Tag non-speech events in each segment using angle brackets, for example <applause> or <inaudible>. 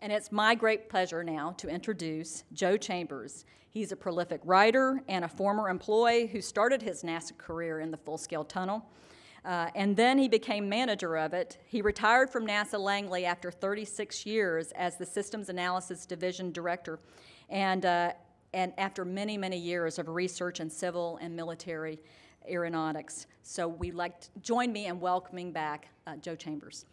And it's my great pleasure now to introduce Joe Chambers. He's a prolific writer and a former employee who started his NASA career in the full scale tunnel. Uh, and then he became manager of it. He retired from NASA Langley after 36 years as the Systems Analysis Division Director, and, uh, and after many, many years of research in civil and military aeronautics. So we'd like to join me in welcoming back uh, Joe Chambers.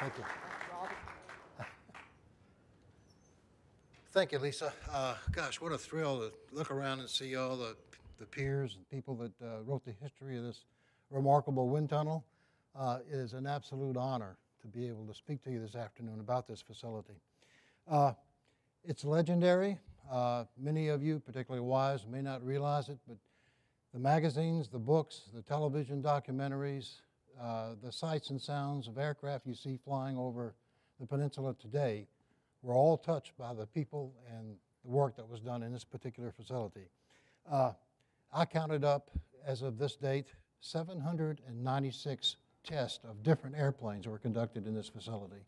Thank you. <laughs> Thank you, Lisa. Uh, gosh, what a thrill to look around and see all the, the peers and people that uh, wrote the history of this remarkable wind tunnel. Uh, it is an absolute honor to be able to speak to you this afternoon about this facility. Uh, it's legendary. Uh, many of you, particularly wives, may not realize it, but the magazines, the books, the television documentaries, uh, the sights and sounds of aircraft you see flying over the peninsula today were all touched by the people and the work that was done in this particular facility. Uh, I counted up, as of this date, 796 tests of different airplanes were conducted in this facility.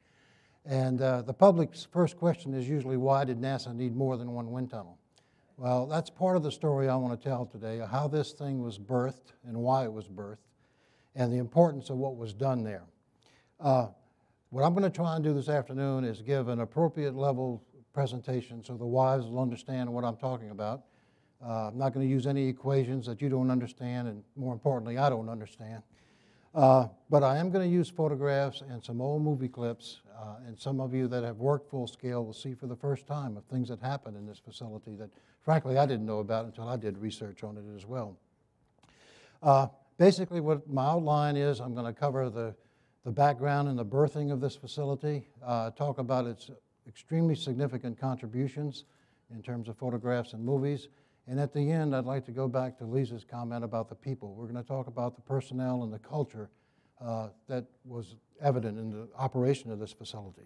And uh, the public's first question is usually, why did NASA need more than one wind tunnel? Well, that's part of the story I want to tell today, how this thing was birthed and why it was birthed, and the importance of what was done there. Uh, what I'm going to try and do this afternoon is give an appropriate level presentation so the wives will understand what I'm talking about. Uh, I'm not going to use any equations that you don't understand, and more importantly, I don't understand. Uh, but I am going to use photographs and some old movie clips, uh, and some of you that have worked full scale will see for the first time of things that happened in this facility that, frankly, I didn't know about until I did research on it as well. Basically, what my outline is, I'm going to cover the the background and the birthing of this facility, uh, talk about its extremely significant contributions in terms of photographs and movies. And at the end, I'd like to go back to Lisa's comment about the people. We're going to talk about the personnel and the culture uh, that was evident in the operation of this facility.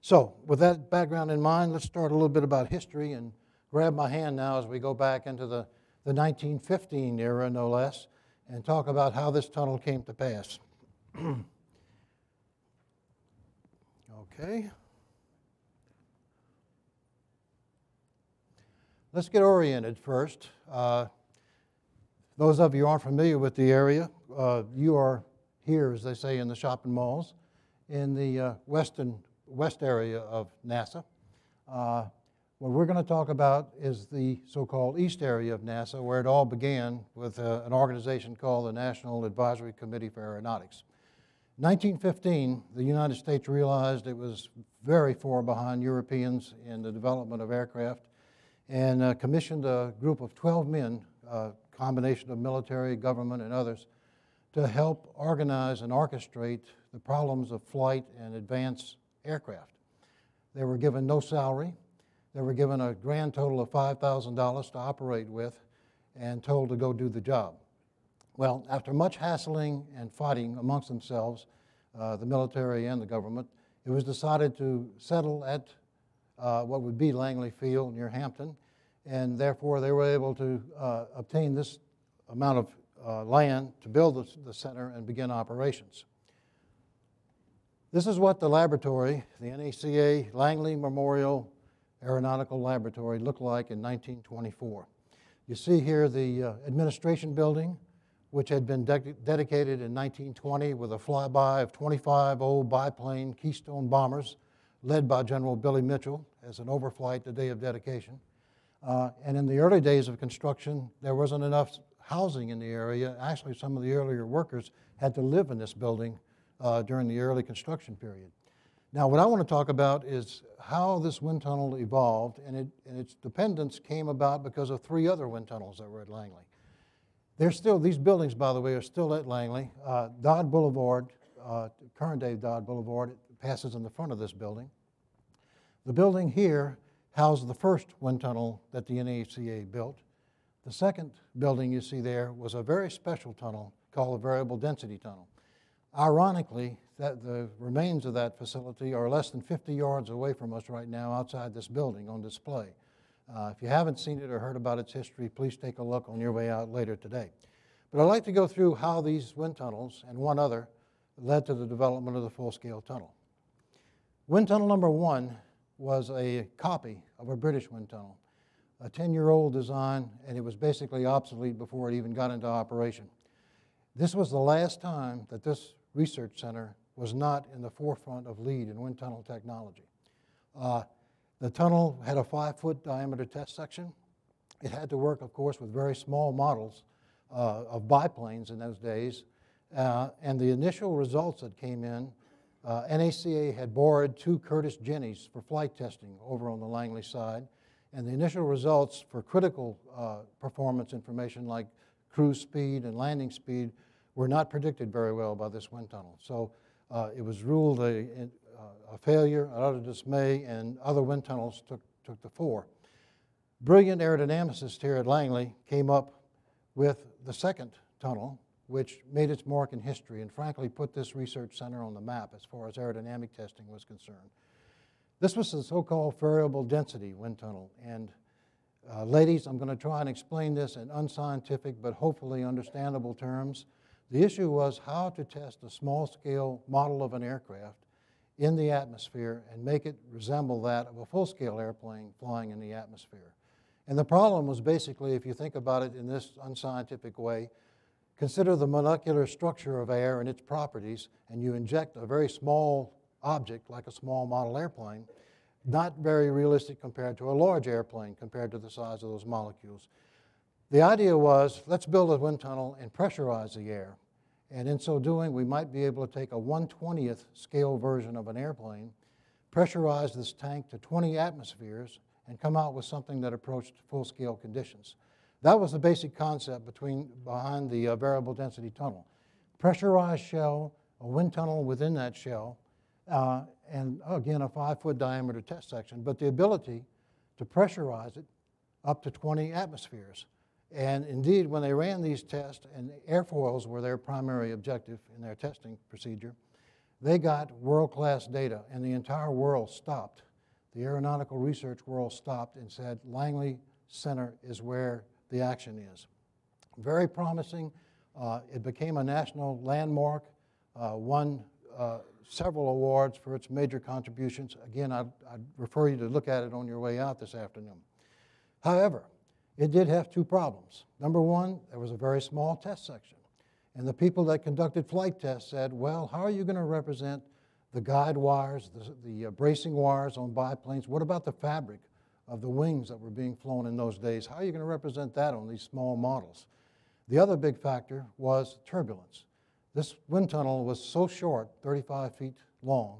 So, with that background in mind, let's start a little bit about history and grab my hand now as we go back into the, the 1915 era, no less, and talk about how this tunnel came to pass. <clears throat> Okay. Let's get oriented first. Uh, those of you aren't familiar with the area, uh, you are here, as they say in the shopping malls, in the uh, western west area of NASA. What we're going to talk about is the so-called east area of NASA, where it all began with uh, an organization called the National Advisory Committee for Aeronautics. 1915, the United States realized it was very far behind Europeans in the development of aircraft and uh, commissioned a group of 12 men, a uh, combination of military, government, and others, to help organize and orchestrate the problems of flight and advanced aircraft. They were given no salary. They were given a grand total of $5,000 to operate with and told to go do the job. Well, after much hassling and fighting amongst themselves, uh, the military and the government, it was decided to settle at uh, what would be Langley Field near Hampton, and therefore they were able to uh, obtain this amount of uh, land to build the, the center and begin operations. This is what the laboratory, the NACA Langley Memorial Aeronautical Laboratory, looked like in 1924. You see here the uh, administration building, which had been de dedicated in 1920 with a flyby of 25 old biplane Keystone bombers led by General Billy Mitchell as an overflight the day of dedication. Uh, and in the early days of construction, there wasn't enough housing in the area. Actually, some of the earlier workers had to live in this building uh, during the early construction period. Now, what I want to talk about is how this wind tunnel evolved, and, it, and its dependence came about because of three other wind tunnels that were at Langley. They're still, these buildings, by the way, are still at Langley. Uh, Dodd Boulevard, uh, current day Dodd Boulevard, passes in the front of this building. The building here housed the first wind tunnel that the NACA built. The second building you see there was a very special tunnel called a Variable Density Tunnel. Ironically, that the remains of that facility are less than 50 yards away from us right now outside this building on display. Uh, if you haven't seen it or heard about its history, please take a look on your way out later today. But I'd like to go through how these wind tunnels and one other, led to the development of the full-scale tunnel. Wind tunnel number one was a copy of a British wind tunnel, a 10-year-old design, and it was basically obsolete before it even got into operation. This was the last time that this research center was not in the forefront of lead in wind tunnel technology. Uh, the tunnel had a five-foot diameter test section. It had to work, of course, with very small models uh, of biplanes in those days. Uh, and the initial results that came in, uh, NACA had borrowed two Curtiss Jennies for flight testing over on the Langley side. And the initial results for critical uh, performance information like cruise speed and landing speed were not predicted very well by this wind tunnel. So uh, it was ruled a, a failure, a utter dismay, and other wind tunnels took, took the fore. Brilliant aerodynamicists here at Langley came up with the second tunnel, which made its mark in history and frankly put this research center on the map as far as aerodynamic testing was concerned. This was the so-called variable density wind tunnel. And uh, ladies, I'm going to try and explain this in unscientific but hopefully understandable terms. The issue was how to test a small-scale model of an aircraft in the atmosphere and make it resemble that of a full-scale airplane flying in the atmosphere. And the problem was basically, if you think about it in this unscientific way, consider the molecular structure of air and its properties, and you inject a very small object like a small model airplane, not very realistic compared to a large airplane compared to the size of those molecules. The idea was let's build a wind tunnel and pressurize the air. And in so doing, we might be able to take a 120th scale version of an airplane, pressurize this tank to 20 atmospheres, and come out with something that approached full scale conditions. That was the basic concept between, behind the uh, variable density tunnel. Pressurized shell, a wind tunnel within that shell, uh, and again, a five foot diameter test section, but the ability to pressurize it up to 20 atmospheres. And indeed, when they ran these tests, and airfoils were their primary objective in their testing procedure, they got world class data, and the entire world stopped. The aeronautical research world stopped and said, Langley Center is where the action is. Very promising. Uh, it became a national landmark, uh, won uh, several awards for its major contributions. Again, I'd, I'd refer you to look at it on your way out this afternoon. However, it did have two problems. Number one, there was a very small test section. And the people that conducted flight tests said, well, how are you going to represent the guide wires, the, the uh, bracing wires on biplanes? What about the fabric of the wings that were being flown in those days? How are you going to represent that on these small models? The other big factor was turbulence. This wind tunnel was so short, 35 feet long,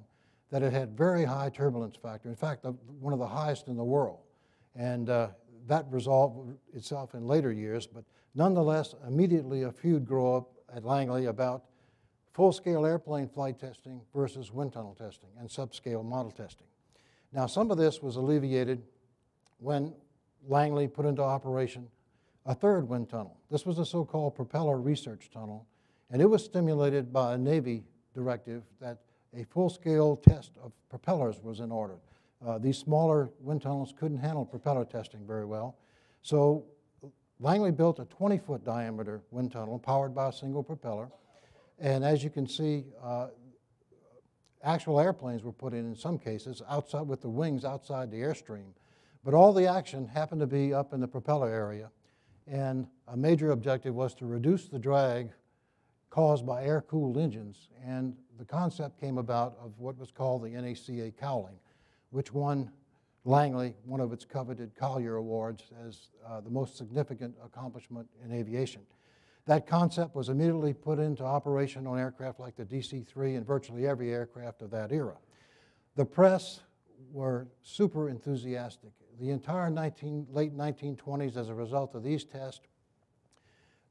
that it had very high turbulence factor. In fact, one of the highest in the world. And uh, that resolved itself in later years, but nonetheless, immediately a feud grew up at Langley about full-scale airplane flight testing versus wind tunnel testing and subscale model testing. Now, some of this was alleviated when Langley put into operation a third wind tunnel. This was a so-called propeller research tunnel, and it was stimulated by a Navy directive that a full-scale test of propellers was in order. Uh, these smaller wind tunnels couldn't handle propeller testing very well. So Langley built a 20-foot diameter wind tunnel powered by a single propeller. And as you can see, uh, actual airplanes were put in in some cases outside with the wings outside the airstream. But all the action happened to be up in the propeller area. And a major objective was to reduce the drag caused by air-cooled engines. And the concept came about of what was called the NACA cowling which won Langley one of its coveted Collier Awards as uh, the most significant accomplishment in aviation. That concept was immediately put into operation on aircraft like the DC 3 and virtually every aircraft of that era. The press were super enthusiastic. The entire 19, late 1920s, as a result of these tests,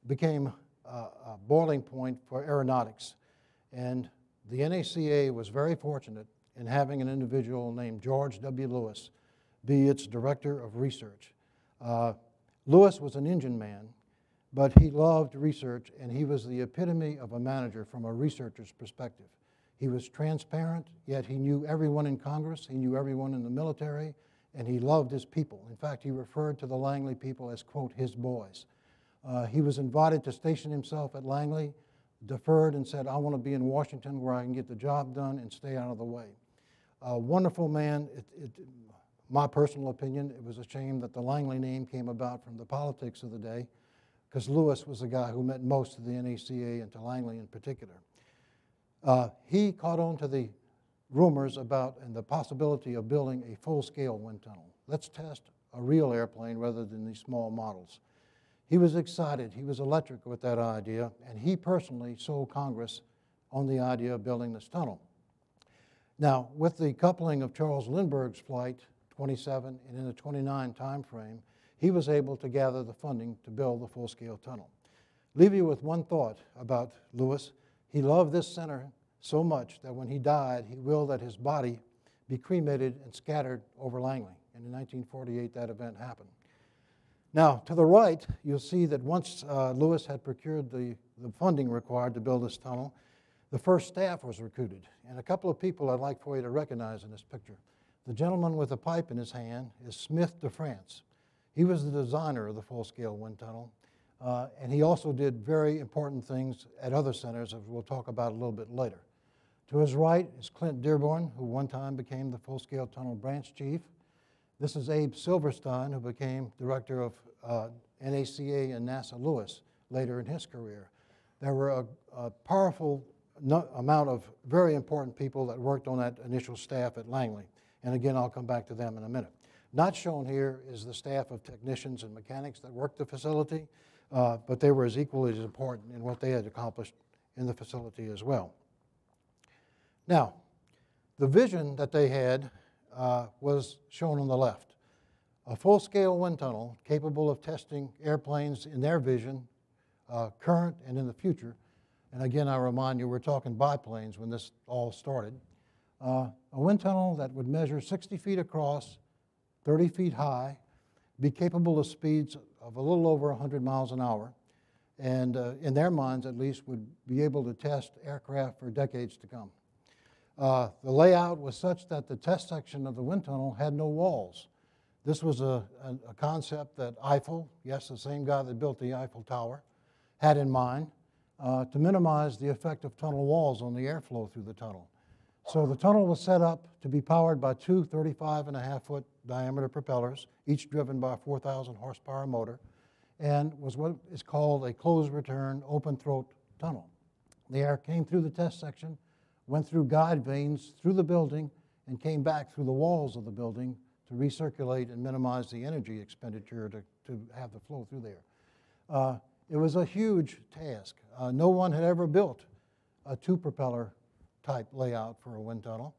became a boiling point for aeronautics. And the NACA was very fortunate in having an individual named George W. Lewis be its director of research. Uh, Lewis was an engine man, but he loved research and he was the epitome of a manager from a researcher's perspective. He was transparent, yet he knew everyone in Congress, he knew everyone in the military, and he loved his people. In fact, he referred to the Langley people as, quote, his boys. Uh, he was invited to station himself at Langley deferred and said, I want to be in Washington where I can get the job done and stay out of the way. A wonderful man. It, it, my personal opinion, it was a shame that the Langley name came about from the politics of the day, because Lewis was the guy who met most of the NACA and to Langley in particular. Uh, he caught on to the rumors about and the possibility of building a full-scale wind tunnel. Let's test a real airplane rather than these small models. He was excited. He was electric with that idea, and he personally sold Congress on the idea of building this tunnel. Now, with the coupling of Charles Lindbergh's flight 27 and in the 29 timeframe, he was able to gather the funding to build the full-scale tunnel. Leave you with one thought about Lewis. He loved this center so much that when he died, he willed that his body be cremated and scattered over Langley. And in 1948, that event happened. Now, to the right, you'll see that once uh, Lewis had procured the, the funding required to build this tunnel, the first staff was recruited. And a couple of people I'd like for you to recognize in this picture. The gentleman with the pipe in his hand is Smith DeFrance. He was the designer of the full-scale wind tunnel, uh, and he also did very important things at other centers, as we'll talk about a little bit later. To his right is Clint Dearborn, who one time became the full-scale tunnel branch chief. This is Abe Silverstein, who became director of uh, NACA and NASA Lewis later in his career. There were a, a powerful no, amount of very important people that worked on that initial staff at Langley. And again, I'll come back to them in a minute. Not shown here is the staff of technicians and mechanics that worked the facility, uh, but they were as equally as important in what they had accomplished in the facility as well. Now, the vision that they had uh, was shown on the left. A full-scale wind tunnel capable of testing airplanes in their vision, uh, current and in the future. And again, I remind you, we're talking biplanes when this all started. Uh, a wind tunnel that would measure 60 feet across, 30 feet high, be capable of speeds of a little over 100 miles an hour, and uh, in their minds at least, would be able to test aircraft for decades to come. Uh, the layout was such that the test section of the wind tunnel had no walls. This was a, a, a, concept that Eiffel, yes, the same guy that built the Eiffel Tower, had in mind uh, to minimize the effect of tunnel walls on the airflow through the tunnel. So the tunnel was set up to be powered by two 35 and a half foot diameter propellers, each driven by a 4,000 horsepower motor, and was what is called a closed return open throat tunnel. The air came through the test section went through guide vanes through the building and came back through the walls of the building to recirculate and minimize the energy expenditure to, to have the flow through there. Uh, it was a huge task. Uh, no one had ever built a two propeller type layout for a wind tunnel.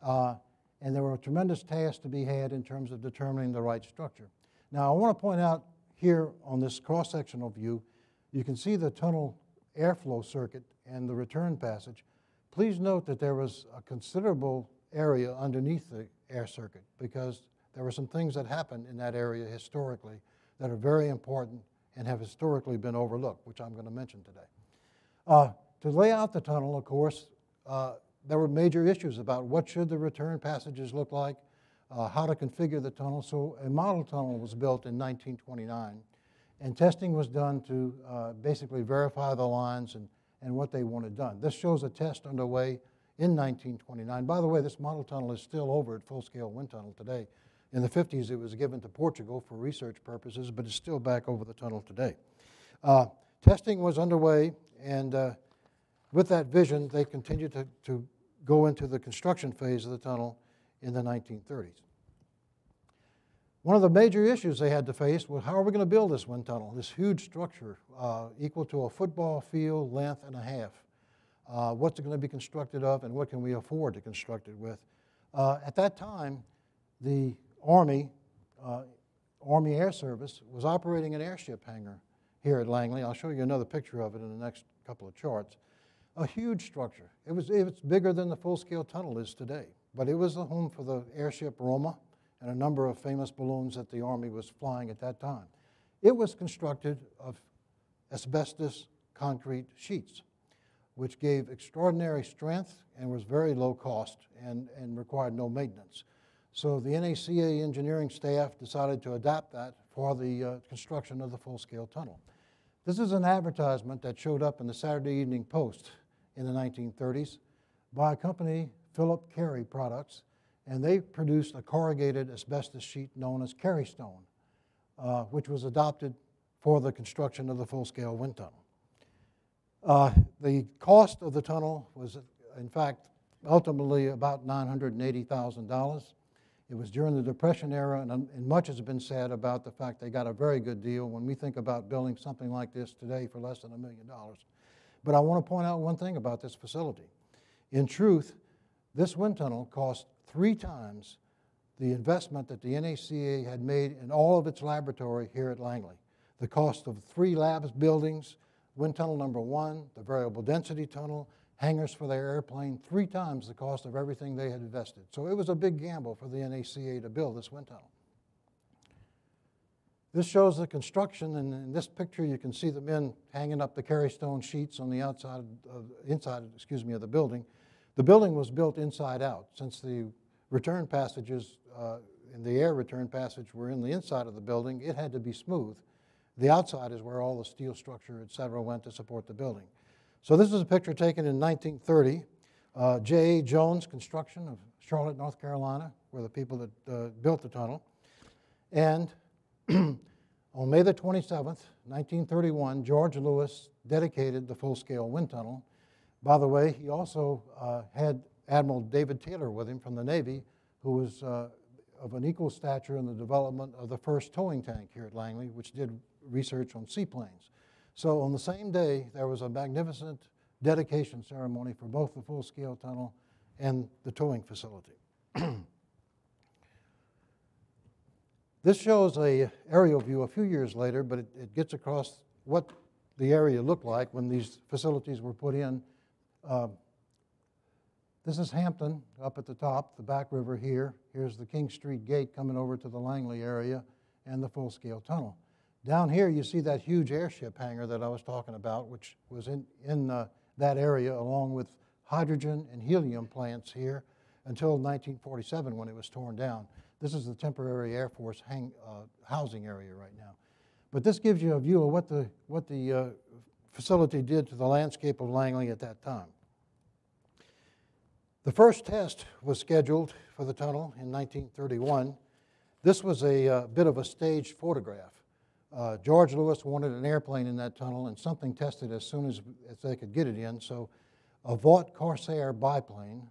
Uh, and there were tremendous tasks to be had in terms of determining the right structure. Now, I want to point out here on this cross sectional view, you can see the tunnel airflow circuit and the return passage. Please note that there was a considerable area underneath the air circuit because there were some things that happened in that area historically that are very important and have historically been overlooked, which I'm going to mention today. Uh, to lay out the tunnel, of course, uh, there were major issues about what should the return passages look like, uh, how to configure the tunnel. So a model tunnel was built in 1929, and testing was done to uh, basically verify the lines and and what they wanted done. This shows a test underway in 1929. By the way, this model tunnel is still over at Full Scale Wind Tunnel today. In the 50s, it was given to Portugal for research purposes, but it's still back over the tunnel today. Uh, testing was underway, and uh, with that vision, they continued to, to go into the construction phase of the tunnel in the 1930s. One of the major issues they had to face was how are we going to build this wind tunnel, this huge structure uh, equal to a football field length and a half. Uh, what's it going to be constructed of and what can we afford to construct it with? Uh, at that time, the Army, uh, Army Air Service was operating an airship hangar here at Langley. I'll show you another picture of it in the next couple of charts. A huge structure. It was, it's bigger than the full-scale tunnel is today, but it was the home for the airship Roma, and a number of famous balloons that the Army was flying at that time. It was constructed of asbestos concrete sheets, which gave extraordinary strength and was very low cost and, and required no maintenance. So the NACA engineering staff decided to adapt that for the uh, construction of the full-scale tunnel. This is an advertisement that showed up in the Saturday Evening Post in the 1930s by a company, Philip Carey Products, and they produced a corrugated asbestos sheet known as Carey Stone, uh, which was adopted for the construction of the full-scale wind tunnel. Uh, the cost of the tunnel was, in fact, ultimately about $980,000. It was during the Depression era, and, um, and, much has been said about the fact they got a very good deal when we think about building something like this today for less than a million dollars. But I want to point out one thing about this facility. In truth, this wind tunnel cost three times the investment that the NACA had made in all of its laboratory here at Langley. The cost of three labs buildings, wind tunnel number one, the variable density tunnel, hangars for their airplane, three times the cost of everything they had invested. So it was a big gamble for the NACA to build this wind tunnel. This shows the construction, and in this picture you can see the men hanging up the Carey Stone sheets on the outside, of, inside, excuse me, of the building. The building was built inside out. Since the return passages uh, and the air return passage were in the inside of the building, it had to be smooth. The outside is where all the steel structure, et cetera, went to support the building. So this is a picture taken in 1930. Uh, J.A. Jones Construction of Charlotte, North Carolina, were the people that uh, built the tunnel. And <clears throat> on May the 27th, 1931, George Lewis dedicated the full-scale wind tunnel. By the way, he also uh, had Admiral David Taylor with him from the Navy, who was uh, of an equal stature in the development of the first towing tank here at Langley, which did research on seaplanes. So on the same day, there was a magnificent dedication ceremony for both the full-scale tunnel and the towing facility. <clears throat> This shows a aerial view a few years later, but it, it, gets across what the area looked like when these facilities were put in. Uh, this is Hampton up at the top, the back river here. Here's the King Street gate coming over to the Langley area and the full-scale tunnel. Down here you see that huge airship hangar that I was talking about, which was in, in uh, that area along with hydrogen and helium plants here until 1947 when it was torn down. This is the temporary Air Force hang, uh, housing area right now. But this gives you a view of what the, what the uh, facility did to the landscape of Langley at that time. The first test was scheduled for the tunnel in 1931. This was a uh, bit of a staged photograph. Uh, George Lewis wanted an airplane in that tunnel and something tested as soon as, as they could get it in. So a Vought Corsair biplane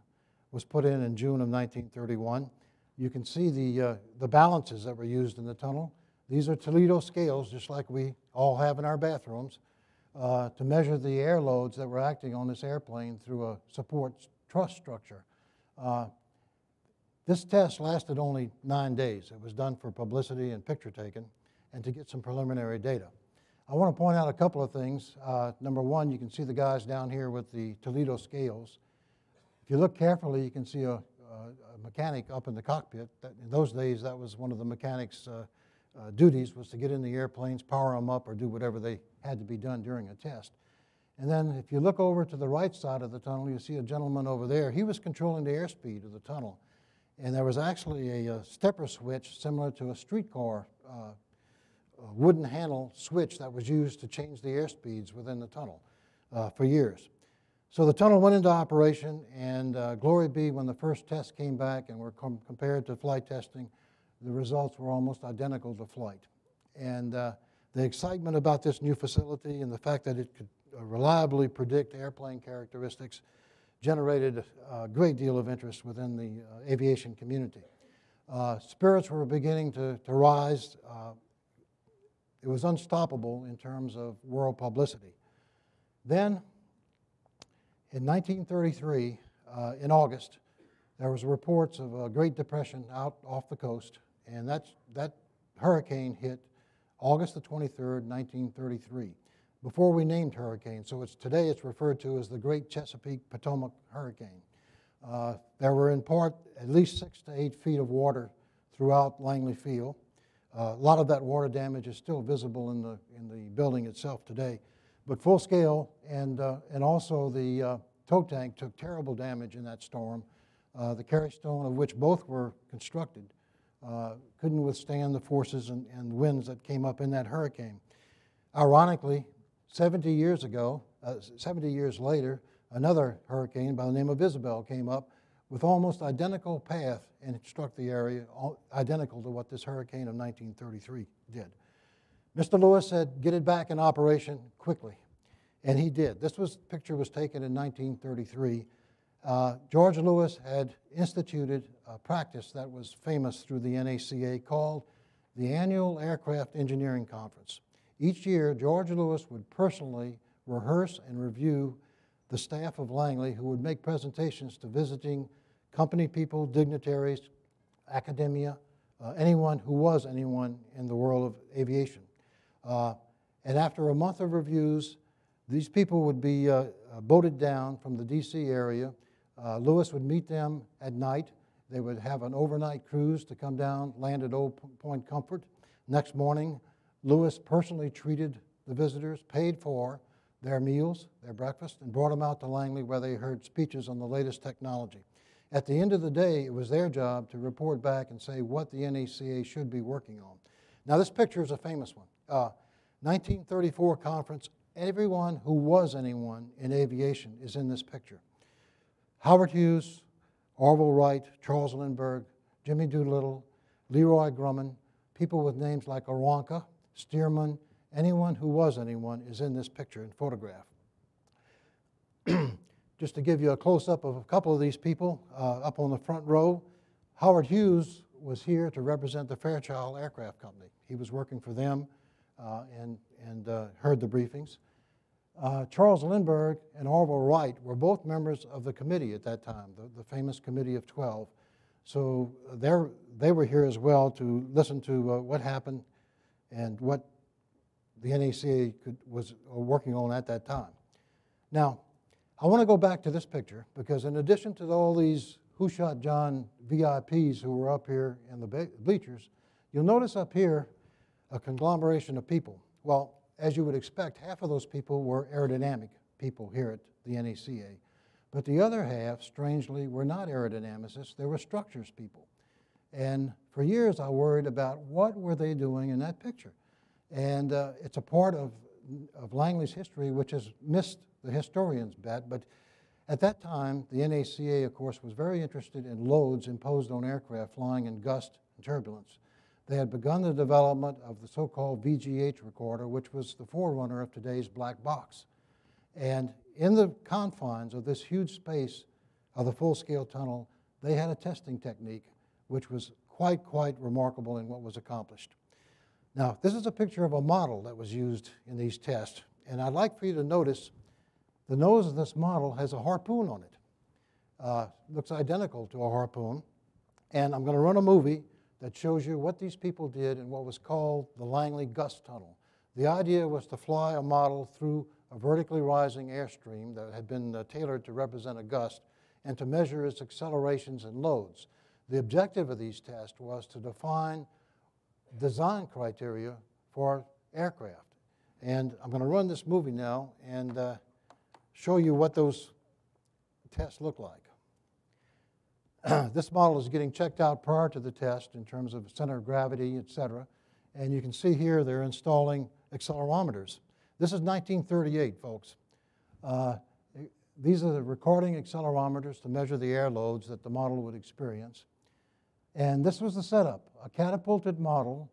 was put in in June of 1931. You can see the, uh, the balances that were used in the tunnel. These are Toledo scales, just like we all have in our bathrooms, uh, to measure the air loads that were acting on this airplane through a support truss structure. Uh, this test lasted only nine days. It was done for publicity and picture taking and to get some preliminary data. I want to point out a couple of things. Uh, number one, you can see the guys down here with the Toledo scales. If you look carefully, you can see a, a mechanic up in the cockpit. That, in those days, that was one of the mechanic's uh, uh, duties was to get in the airplanes, power them up, or do whatever they had to be done during a test. And then if you look over to the right side of the tunnel, you see a gentleman over there. He was controlling the airspeed of the tunnel. And there was actually a, a stepper switch similar to a streetcar uh, a wooden handle switch that was used to change the airspeeds within the tunnel uh, for years. So the tunnel went into operation, and uh, glory be, when the first tests came back and were com compared to flight testing, the results were almost identical to flight. And uh, the excitement about this new facility and the fact that it could uh, reliably predict airplane characteristics generated a great deal of interest within the uh, aviation community. Uh, spirits were beginning to, to rise. It was unstoppable in terms of world publicity. Then in 1933, uh, in August, there was reports of a Great Depression out off the coast, and that's, that hurricane hit August the 23rd, 1933, before we named hurricanes. So it's, today it's referred to as the Great Chesapeake Potomac Hurricane. Uh, there were in part at least six to eight feet of water throughout Langley Field. Uh, a lot of that water damage is still visible in the, in the building itself today. But full scale and, uh, and also the uh, tow tank took terrible damage in that storm. Uh, the Carey Stone, of which both were constructed, uh, couldn't withstand the forces and, and winds that came up in that hurricane. Ironically, 70 years ago, uh, 70 years later, another hurricane by the name of Isabel came up with almost identical path and struck the area, identical to what this hurricane of 1933 did. Mr. Lewis said, get it back in operation quickly. And he did. This was, picture was taken in 1933. Uh, George Lewis had instituted a practice that was famous through the NACA called the Annual Aircraft Engineering Conference. Each year, George Lewis would personally rehearse and review the staff of Langley who would make presentations to visiting company people, dignitaries, academia, uh, anyone who was anyone in the world of aviation. Uh, and after a month of reviews, these people would be uh, uh boated down from the DC area. Uh, Lewis would meet them at night. They would have an overnight cruise to come down, land at Old Point Comfort. Next morning, Lewis personally treated the visitors, paid for their meals, their breakfast, and brought them out to Langley where they heard speeches on the latest technology. At the end of the day, it was their job to report back and say what the NACA should be working on. Now, this picture is a famous one. Uh, 1934 conference, everyone who was anyone in aviation is in this picture. Howard Hughes, Orville Wright, Charles Lindbergh, Jimmy Doolittle, Leroy Grumman, people with names like Aeronca, Stearman, anyone who was anyone is in this picture and photograph. <clears throat> Just to give you a close up of a couple of these people uh, up on the front row, Howard Hughes was here to represent the Fairchild Aircraft Company. He was working for them uh, and, and uh, heard the briefings. Uh, Charles Lindbergh and Orville Wright were both members of the committee at that time, the, the famous Committee of 12. So they were here as well to listen to uh, what happened and what the NACA could, was working on at that time. Now, I want to go back to this picture because in addition to all these Who Shot John VIPs who were up here in the bleachers, you'll notice up here a conglomeration of people. Well, as you would expect, half of those people were aerodynamic people here at the NACA. But the other half, strangely, were not aerodynamicists, they were structures people. And for years I worried about what were they doing in that picture. And uh, it's a part of, of Langley's history which has missed the historian's bet, but at that time, the NACA, of course, was very interested in loads imposed on aircraft flying in gust and turbulence. They had begun the development of the so-called VGH recorder, which was the forerunner of today's black box. And in the confines of this huge space of the full-scale tunnel, they had a testing technique which was quite, quite remarkable in what was accomplished. Now, this is a picture of a model that was used in these tests, and I'd like for you to notice the nose of this model has a harpoon on it. Uh, looks identical to a harpoon. And I'm going to run a movie that shows you what these people did in what was called the Langley Gust Tunnel. The idea was to fly a model through a vertically rising airstream that had been uh, tailored to represent a gust and to measure its accelerations and loads. The objective of these tests was to define design criteria for aircraft. And I'm going to run this movie now, and uh, show you what those tests look like. <clears throat> this model is getting checked out prior to the test in terms of center of gravity, et cetera. And you can see here they're installing accelerometers. This is 1938, folks. Uh, these are the recording accelerometers to measure the air loads that the model would experience. And this was the setup. A catapulted model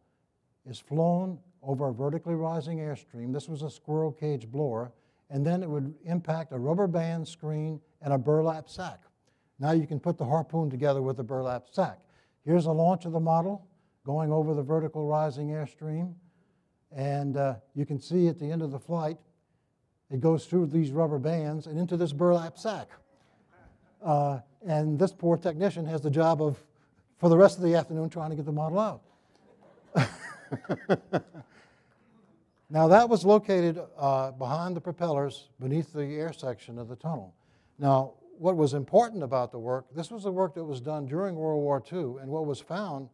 is flown over a vertically rising airstream. This was a squirrel cage blower and then it would impact a rubber band screen and a burlap sack. Now you can put the harpoon together with the burlap sack. Here's a launch of the model going over the vertical rising airstream. And uh, you can see at the end of the flight, it goes through these rubber bands and into this burlap sack. Uh, and this poor technician has the job of, for the rest of the afternoon, trying to get the model out. <laughs> Now that was located uh, behind the propellers beneath the air section of the tunnel. Now what was important about the work, this was the work that was done during World War II and what was found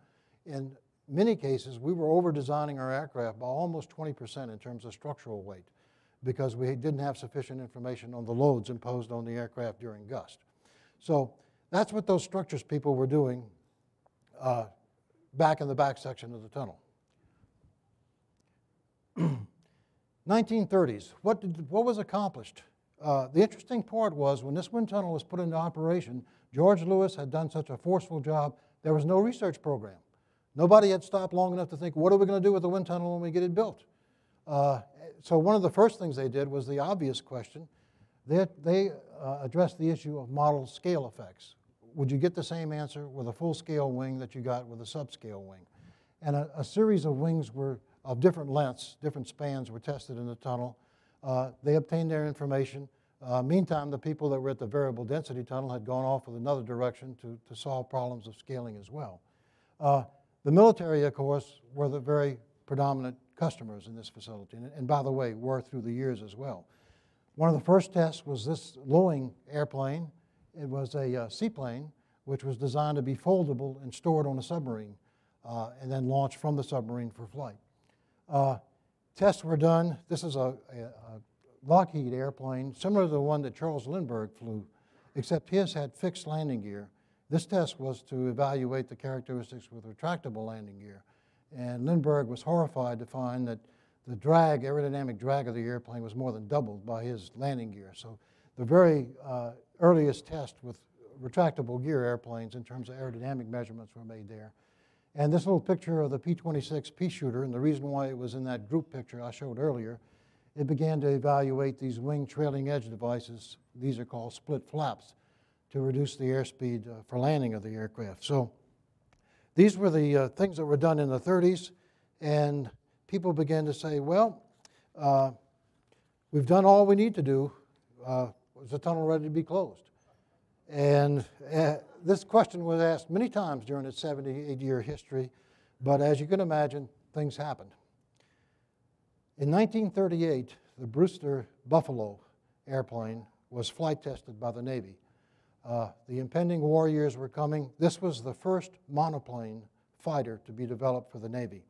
in many cases we were over designing our aircraft by almost 20% in terms of structural weight because we didn't have sufficient information on the loads imposed on the aircraft during gust. So that's what those structures people were doing uh, back in the back section of the tunnel. <clears throat> 1930s, what, did, what was accomplished? Uh, the interesting part was when this wind tunnel was put into operation, George Lewis had done such a forceful job, there was no research program. Nobody had stopped long enough to think, what are we going to do with the wind tunnel when we get it built? Uh, so one of the first things they did was the obvious question. They, they uh, addressed the issue of model scale effects. Would you get the same answer with a full-scale wing that you got with a subscale wing? And a, a series of wings were of different lengths, different spans were tested in the tunnel. Uh, they obtained their information. Uh, meantime, the people that were at the variable density tunnel had gone off with another direction to, to solve problems of scaling as well. Uh, the military, of course, were the very predominant customers in this facility, and, and, by the way, were through the years as well. One of the first tests was this Loening airplane. It was a uh, seaplane which was designed to be foldable and stored on a submarine uh, and then launched from the submarine for flight. Uh, tests were done. This is a, a, a, Lockheed airplane, similar to the one that Charles Lindbergh flew, except his had fixed landing gear. This test was to evaluate the characteristics with retractable landing gear. And Lindbergh was horrified to find that the drag, aerodynamic drag of the airplane was more than doubled by his landing gear. So the very uh, earliest test with retractable gear airplanes in terms of aerodynamic measurements were made there. And this little picture of the P-26 pea shooter, and the reason why it was in that group picture I showed earlier, it began to evaluate these wing trailing edge devices. These are called split flaps to reduce the airspeed uh, for landing of the aircraft. So these were the uh, things that were done in the 30s, and people began to say, well, uh, we've done all we need to do. Uh, was the tunnel ready to be closed? And uh, this question was asked many times during its 78 year history, but as you can imagine, things happened. In 1938, the Brewster Buffalo airplane was flight tested by the Navy. Uh, the impending war years were coming. This was the first monoplane fighter to be developed for the Navy,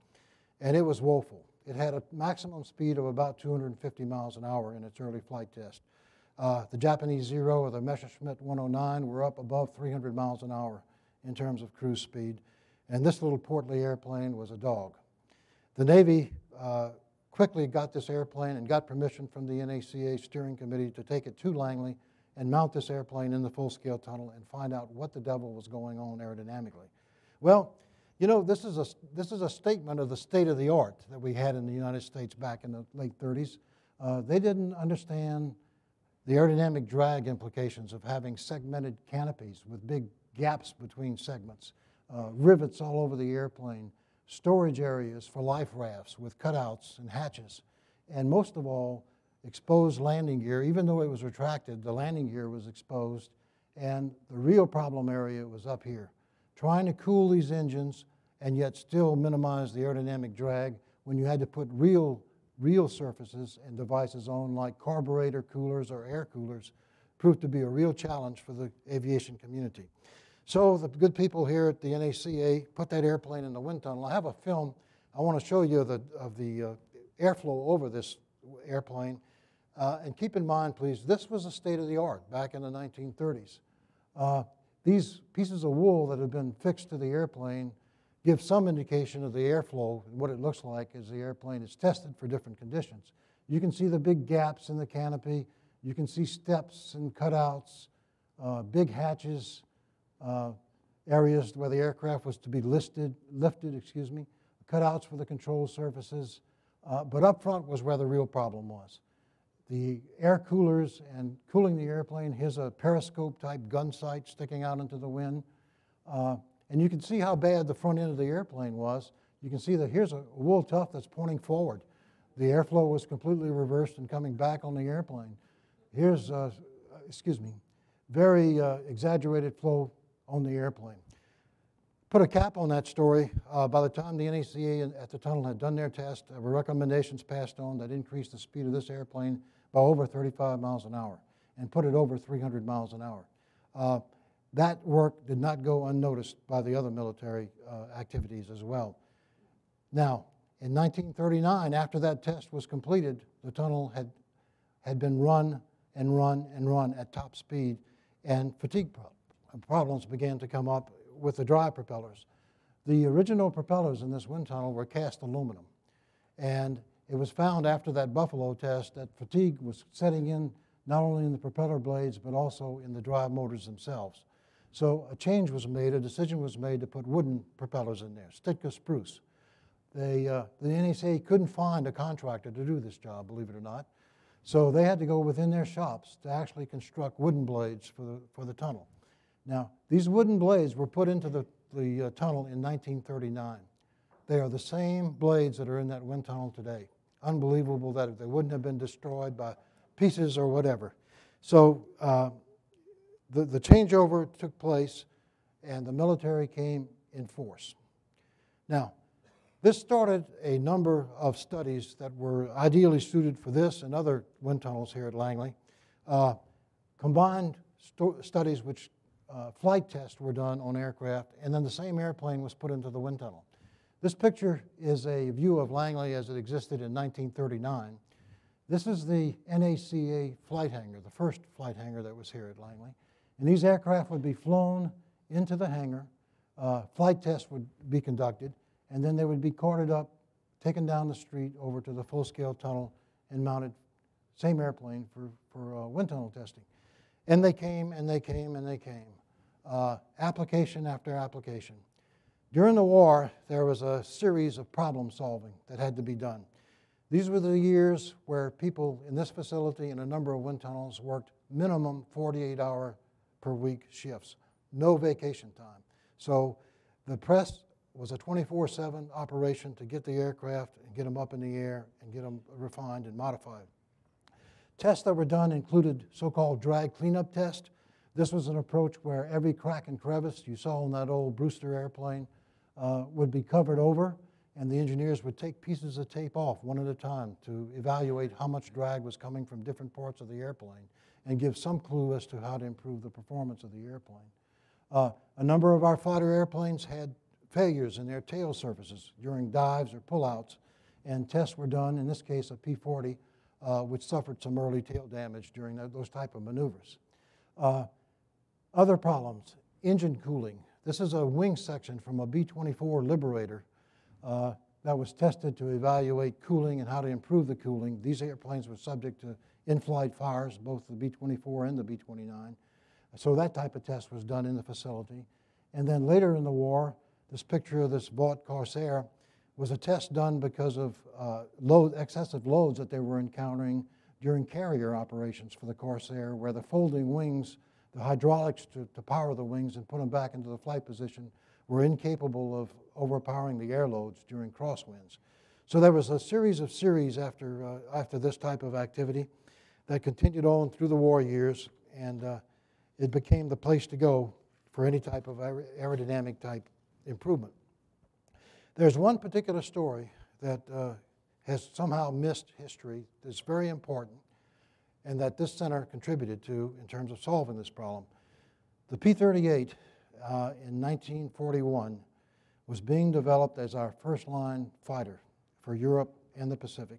and it was woeful. It had a maximum speed of about 250 miles an hour in its early flight test. Uh, the Japanese Zero or the Messerschmitt 109 were up above 300 miles an hour in terms of cruise speed, and this little portly airplane was a dog. The Navy uh, quickly got this airplane and got permission from the NACA steering committee to take it to Langley and mount this airplane in the full-scale tunnel and find out what the devil was going on aerodynamically. Well, you know, this is a, this is a statement of the state of the art that we had in the United States back in the late 30s. Uh, they didn't understand the aerodynamic drag implications of having segmented canopies with big gaps between segments, uh, rivets all over the airplane, storage areas for life rafts with cutouts and hatches, and most of all, exposed landing gear. Even though it was retracted, the landing gear was exposed, and the real problem area was up here. Trying to cool these engines and yet still minimize the aerodynamic drag when you had to put real real surfaces and devices on, like carburetor coolers or air coolers, proved to be a real challenge for the aviation community. So the good people here at the NACA put that airplane in the wind tunnel. I have a film I want to show you the, of the uh, airflow over this airplane. Uh, and keep in mind, please, this was the state of the art back in the 1930s. Uh, these pieces of wool that have been fixed to the airplane give some indication of the airflow and what it looks like as the airplane is tested for different conditions. You can see the big gaps in the canopy. You can see steps and cutouts, uh, big hatches, uh, areas where the aircraft was to be listed, lifted, excuse me, cutouts for the control surfaces. Uh, but up front was where the real problem was. The air coolers and cooling the airplane, here's a periscope type gun sight sticking out into the wind. Uh, and you can see how bad the front end of the airplane was. You can see that here's a wool tuft that's pointing forward. The airflow was completely reversed and coming back on the airplane. Here's, uh, excuse me, very uh, exaggerated flow on the airplane. Put a cap on that story. Uh, by the time the NACA at the tunnel had done their test, there were recommendations passed on that increased the speed of this airplane by over 35 miles an hour and put it over 300 miles an hour. That work did not go unnoticed by the other military uh, activities as well. Now, in 1939, after that test was completed, the tunnel had, had been run and run and run at top speed, and fatigue pro problems began to come up with the dry propellers. The original propellers in this wind tunnel were cast aluminum, and it was found after that Buffalo test that fatigue was setting in not only in the propeller blades but also in the drive motors themselves. So a change was made, a decision was made to put wooden propellers in there, Sitka spruce. They, uh, the NACA couldn't find a contractor to do this job, believe it or not. So they had to go within their shops to actually construct wooden blades for the, for the tunnel. Now, these wooden blades were put into the, the uh, tunnel in 1939. They are the same blades that are in that wind tunnel today. Unbelievable that they wouldn't have been destroyed by pieces or whatever. So uh, the, the changeover took place and the military came in force. Now, this started a number of studies that were ideally suited for this and other wind tunnels here at Langley. Uh, combined studies which uh, flight tests were done on aircraft, and then the same airplane was put into the wind tunnel. This picture is a view of Langley as it existed in 1939. This is the NACA flight hangar, the first flight hangar that was here at Langley. And these aircraft would be flown into the hangar, uh, flight tests would be conducted, and then they would be carted up, taken down the street over to the full-scale tunnel and mounted, same airplane for, for uh, wind tunnel testing. And they came and they came and they came, uh, application after application. During the war, there was a series of problem solving that had to be done. These were the years where people in this facility and a number of wind tunnels worked minimum 48 hour per week shifts, no vacation time. So the press was a 24 7 operation to get the aircraft and get them up in the air and get them refined and modified. Tests that were done included so called drag cleanup test. This was an approach where every crack and crevice you saw on that old Brewster airplane uh, would be covered over, and the engineers would take pieces of tape off one at a time to evaluate how much drag was coming from different parts of the airplane and give some clue as to how to improve the performance of the airplane. Uh, a number of our fighter airplanes had failures in their tail surfaces during dives or pullouts, and tests were done, in this case a P-40, uh, which suffered some early tail damage during those type of maneuvers. Uh, other problems, engine cooling. This is a wing section from a B-24 Liberator uh, that was tested to evaluate cooling and how to improve the cooling. These airplanes were subject to in-flight fires, both the B-24 and the B-29. So that type of test was done in the facility. And then later in the war, this picture of this Vought Corsair was a test done because of uh, load, excessive loads that they were encountering during carrier operations for the Corsair, where the folding wings, the hydraulics to, to power the wings and put them back into the flight position were incapable of overpowering the air loads during crosswinds. So there was a series of series after, uh, after this type of activity that continued on through the war years, and uh, it became the place to go for any type of aerodynamic type improvement. There's one particular story that uh, has somehow missed history that's very important and that this center contributed to in terms of solving this problem. The P 38 uh, in 1941 was being developed as our first line fighter for Europe and the Pacific.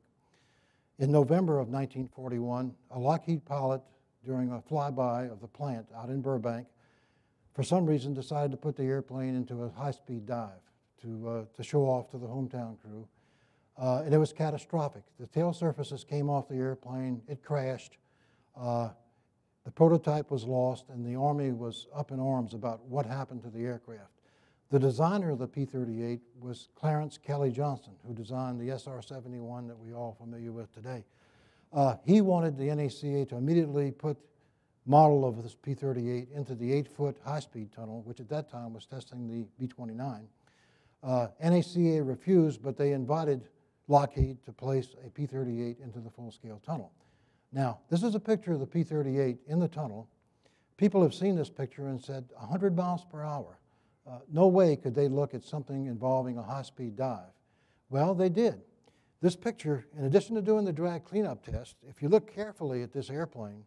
In November of 1941, a Lockheed pilot, during a flyby of the plant out in Burbank, for some reason decided to put the airplane into a high speed dive to, uh, to show off to the hometown crew. Uh, and it was catastrophic. The tail surfaces came off the airplane, it crashed. Uh, the prototype was lost, and the Army was up in arms about what happened to the aircraft. The designer of the P 38 was Clarence Kelly Johnson, who designed the SR 71 that we all familiar with today. Uh, he wanted the NACA to immediately put model of this P 38 into the eight foot high speed tunnel, which at that time was testing the B 29. Uh, NACA refused, but they invited Lockheed to place a P 38 into the full scale tunnel. Now, this is a picture of the P 38 in the tunnel. People have seen this picture and said 100 miles per hour. Uh, no way could they look at something involving a high speed dive. Well, they did. This picture, in addition to doing the drag cleanup test, if you look carefully at this airplane,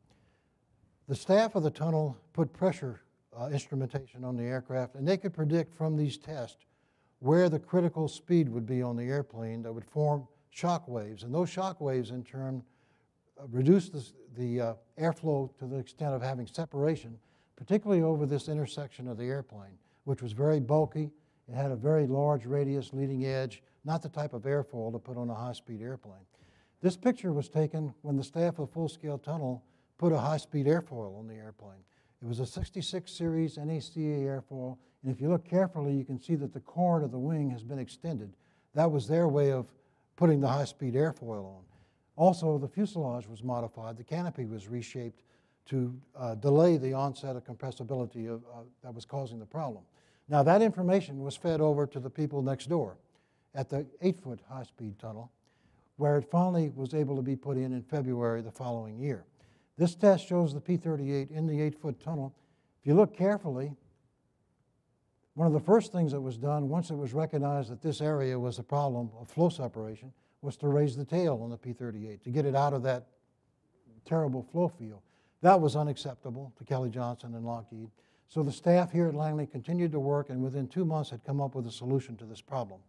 the staff of the tunnel put pressure uh, instrumentation on the aircraft, and they could predict from these tests where the critical speed would be on the airplane that would form shock waves. And those shock waves, in turn, uh, reduce the, the uh, airflow to the extent of having separation, particularly over this intersection of the airplane, which was very bulky It had a very large radius, leading edge, not the type of airfoil to put on a high-speed airplane. This picture was taken when the staff of Full Scale Tunnel put a high-speed airfoil on the airplane. It was a 66 series NACA airfoil, and if you look carefully, you can see that the chord of the wing has been extended. That was their way of putting the high-speed airfoil on. Also, the fuselage was modified. The canopy was reshaped to uh, delay the onset of compressibility of, uh, that was causing the problem. Now, that information was fed over to the people next door at the eight foot high speed tunnel, where it finally was able to be put in in February the following year. This test shows the P 38 in the eight foot tunnel. If you look carefully, one of the first things that was done once it was recognized that this area was a problem of flow separation was to raise the tail on the P 38 to get it out of that terrible flow field. That was unacceptable to Kelly Johnson and Lockheed. So the staff here at Langley continued to work and within two months had come up with a solution to this problem.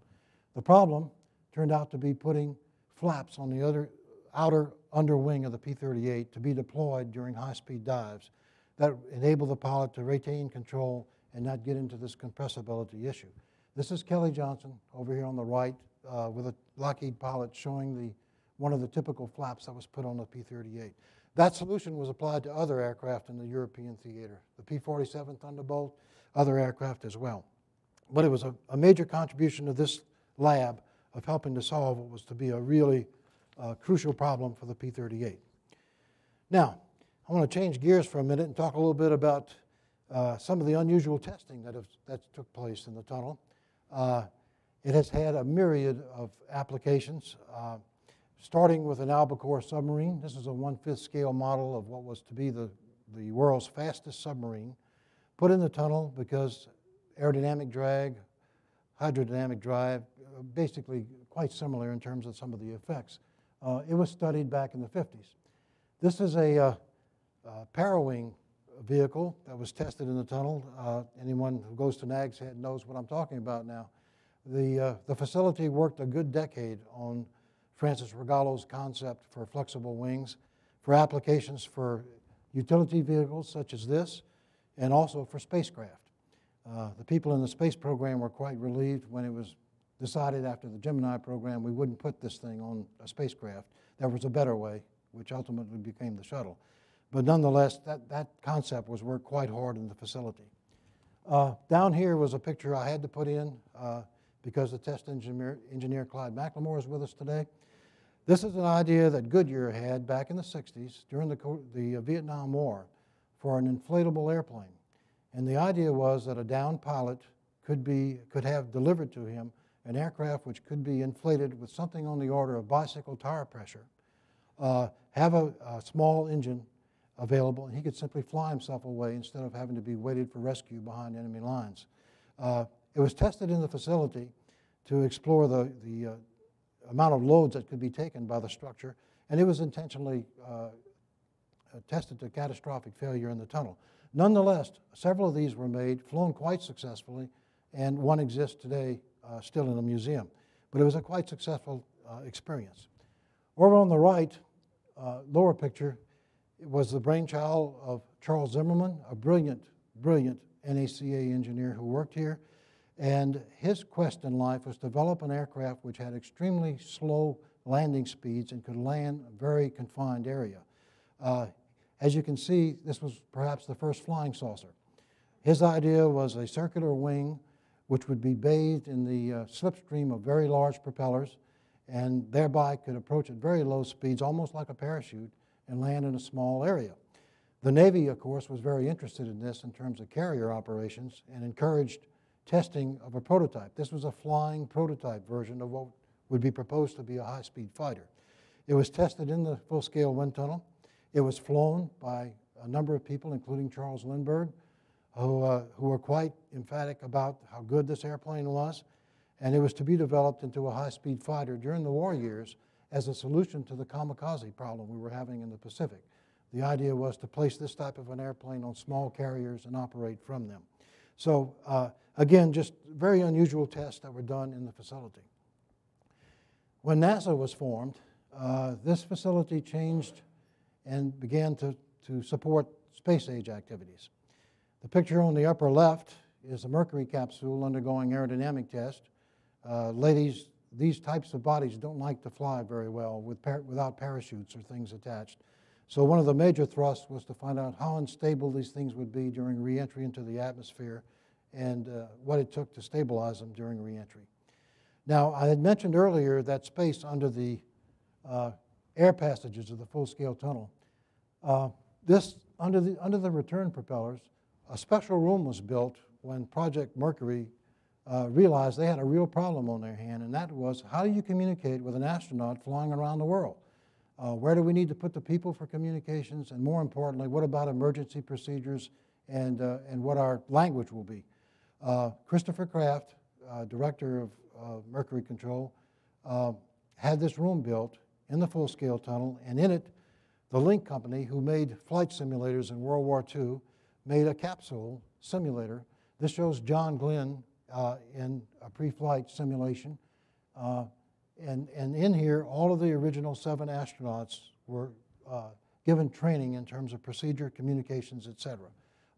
The problem turned out to be putting flaps on the other outer underwing of the P-38 to be deployed during high-speed dives that enable the pilot to retain control and not get into this compressibility issue. This is Kelly Johnson over here on the right uh, with a Lockheed pilot showing the, one of the typical flaps that was put on the P-38. That solution was applied to other aircraft in the European theater, the P-47 Thunderbolt, other aircraft as well. But it was a, a, major contribution to this lab of helping to solve what was to be a really uh, crucial problem for the P-38. Now, I want to change gears for a minute and talk a little bit about uh, some of the unusual testing that, have, that took place in the tunnel. Uh, it has had a myriad of applications. Starting with an Albacore submarine. This is a one-fifth scale model of what was to be the, the world's fastest submarine, put in the tunnel because aerodynamic drag, hydrodynamic drive, uh, basically quite similar in terms of some of the effects. Uh, it was studied back in the 50s. This is a uh, uh, Parawing vehicle that was tested in the tunnel. Uh, anyone who goes to Nag's Head knows what I'm talking about now. The, uh, the facility worked a good decade on Francis Rogallo's concept for flexible wings for applications for utility vehicles such as this and also for spacecraft. Uh, the people in the space program were quite relieved when it was decided after the Gemini program we wouldn't put this thing on a spacecraft. There was a better way, which ultimately became the shuttle. But nonetheless, that, that concept was worked quite hard in the facility. Uh, down here was a picture I had to put in uh, because the test engineer, engineer Clyde McLemore is with us today. This is an idea that Goodyear had back in the 60s during the, the uh, Vietnam War for an inflatable airplane. And the idea was that a downed pilot could, be, could have delivered to him an aircraft which could be inflated with something on the order of bicycle tire pressure, uh, have a, a, small engine available, and he could simply fly himself away instead of having to be waited for rescue behind enemy lines. Uh, it was tested in the facility to explore the, the uh, amount of loads that could be taken by the structure, and it was intentionally uh, tested to catastrophic failure in the tunnel. Nonetheless, several of these were made, flown quite successfully, and one exists today uh, still in a museum. But it was a quite successful uh, experience. Over on the right, uh, lower picture, was the brainchild of Charles Zimmerman, a brilliant, brilliant NACA engineer who worked here and his quest in life was to develop an aircraft which had extremely slow landing speeds and could land a very confined area. Uh, as you can see, this was perhaps the first flying saucer. His idea was a circular wing which would be bathed in the uh, slipstream of very large propellers and thereby could approach at very low speeds, almost like a parachute, and land in a small area. The Navy, of course, was very interested in this in terms of carrier operations and encouraged testing of a prototype. This was a flying prototype version of what would be proposed to be a high-speed fighter. It was tested in the full-scale wind tunnel. It was flown by a number of people, including Charles Lindbergh, who, uh, who were quite emphatic about how good this airplane was. And it was to be developed into a high-speed fighter during the war years as a solution to the kamikaze problem we were having in the Pacific. The idea was to place this type of an airplane on small carriers and operate from them. So uh, again, just very unusual tests that were done in the facility. When NASA was formed, uh, this facility changed and began to, to support space age activities. The picture on the upper left is a Mercury capsule undergoing aerodynamic test. Uh, ladies, these types of bodies don't like to fly very well with par without parachutes or things attached. So one of the major thrusts was to find out how unstable these things would be during reentry into the atmosphere and uh, what it took to stabilize them during reentry. Now, I had mentioned earlier that space under the uh, air passages of the full-scale tunnel. Uh, this, under the, under the return propellers, a special room was built when Project Mercury uh, realized they had a real problem on their hand, and that was how do you communicate with an astronaut flying around the world? Uh, where do we need to put the people for communications? And more importantly, what about emergency procedures and, uh, and what our language will be? Uh, Christopher Kraft, uh, director of Mercury Control, uh, had this room built in the full-scale tunnel, and in it, the Link Company, who made flight simulators in World War II, made a capsule simulator. This shows John Glenn uh, in a pre-flight simulation. Uh, and, and in here, all of the original seven astronauts were uh, given training in terms of procedure, communications, et cetera.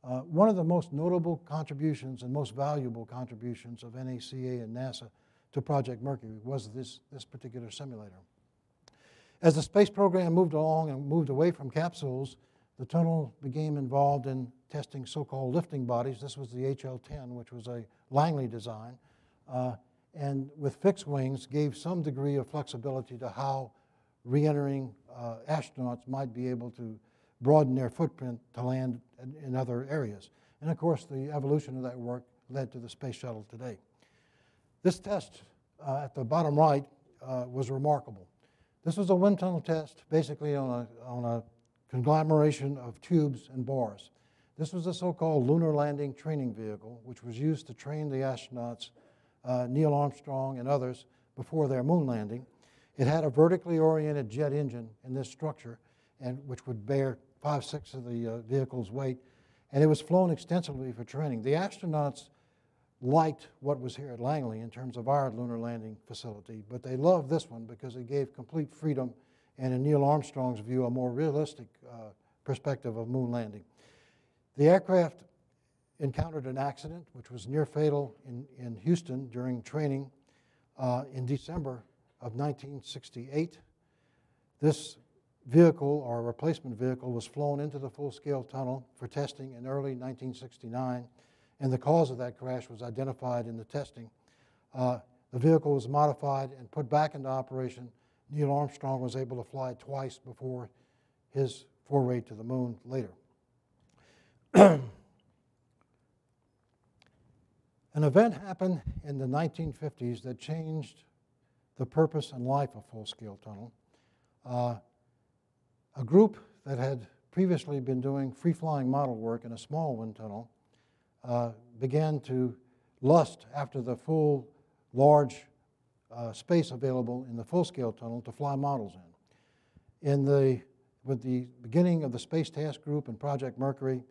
Uh, one of the most notable contributions and most valuable contributions of NACA and NASA to Project Mercury was this, this particular simulator. As the space program moved along and moved away from capsules, the tunnel became involved in testing so-called lifting bodies. This was the HL-10, which was a Langley design, uh, and with fixed wings gave some degree of flexibility to how re-entering uh, astronauts might be able to broaden their footprint to land in, other areas. And of course, the evolution of that work led to the space shuttle today. This test uh, at the bottom right uh, was remarkable. This was a wind tunnel test, basically on a, on a conglomeration of tubes and bars. This was a so-called lunar landing training vehicle, which was used to train the astronauts, uh, Neil Armstrong and others, before their moon landing. It had a vertically oriented jet engine in this structure, and which would bear five-sixths of the uh, vehicle's weight, and it was flown extensively for training. The astronauts liked what was here at Langley in terms of our lunar landing facility, but they loved this one because it gave complete freedom and, in Neil Armstrong's view, a more realistic uh, perspective of moon landing. The aircraft encountered an accident, which was near fatal in, in Houston during training uh, in December of 1968. This vehicle, or replacement vehicle, was flown into the full-scale tunnel for testing in early 1969 and the cause of that crash was identified in the testing. Uh, the vehicle was modified and put back into operation. Neil Armstrong was able to fly twice before his foray to the moon later. <clears throat> An event happened in the 1950s that changed the purpose and life of Full Scale Tunnel. Uh, a group that had previously been doing free flying model work in a small wind tunnel uh, began to lust after the full, large uh, space available in the full-scale tunnel to fly models in. In the, with the beginning of the Space Task Group and Project Mercury,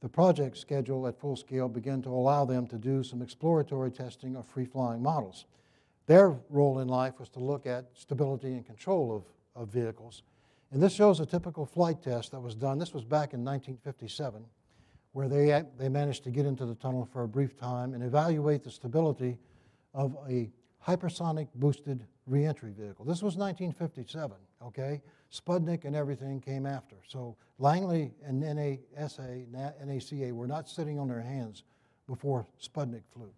the project schedule at full scale began to allow them to do some exploratory testing of free-flying models. Their role in life was to look at stability and control of, of vehicles. And this shows a typical flight test that was done. This was back in 1957 where they, they managed to get into the tunnel for a brief time and evaluate the stability of a hypersonic boosted reentry vehicle. This was 1957, okay? Sputnik and everything came after. So Langley and NASA, NACA were not sitting on their hands before Sputnik flew.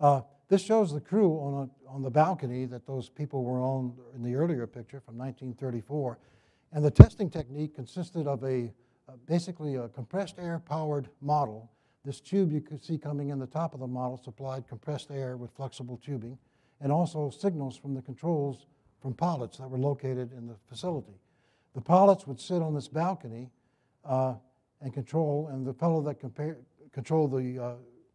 Uh, this shows the crew on, a, on the balcony that those people were on in the earlier picture from 1934. And the testing technique consisted of a uh, basically a compressed air powered model. This tube you could see coming in the top of the model supplied compressed air with flexible tubing and also signals from the controls from pilots that were located in the facility. The pilots would sit on this balcony uh, and control, and the fellow that controlled the uh,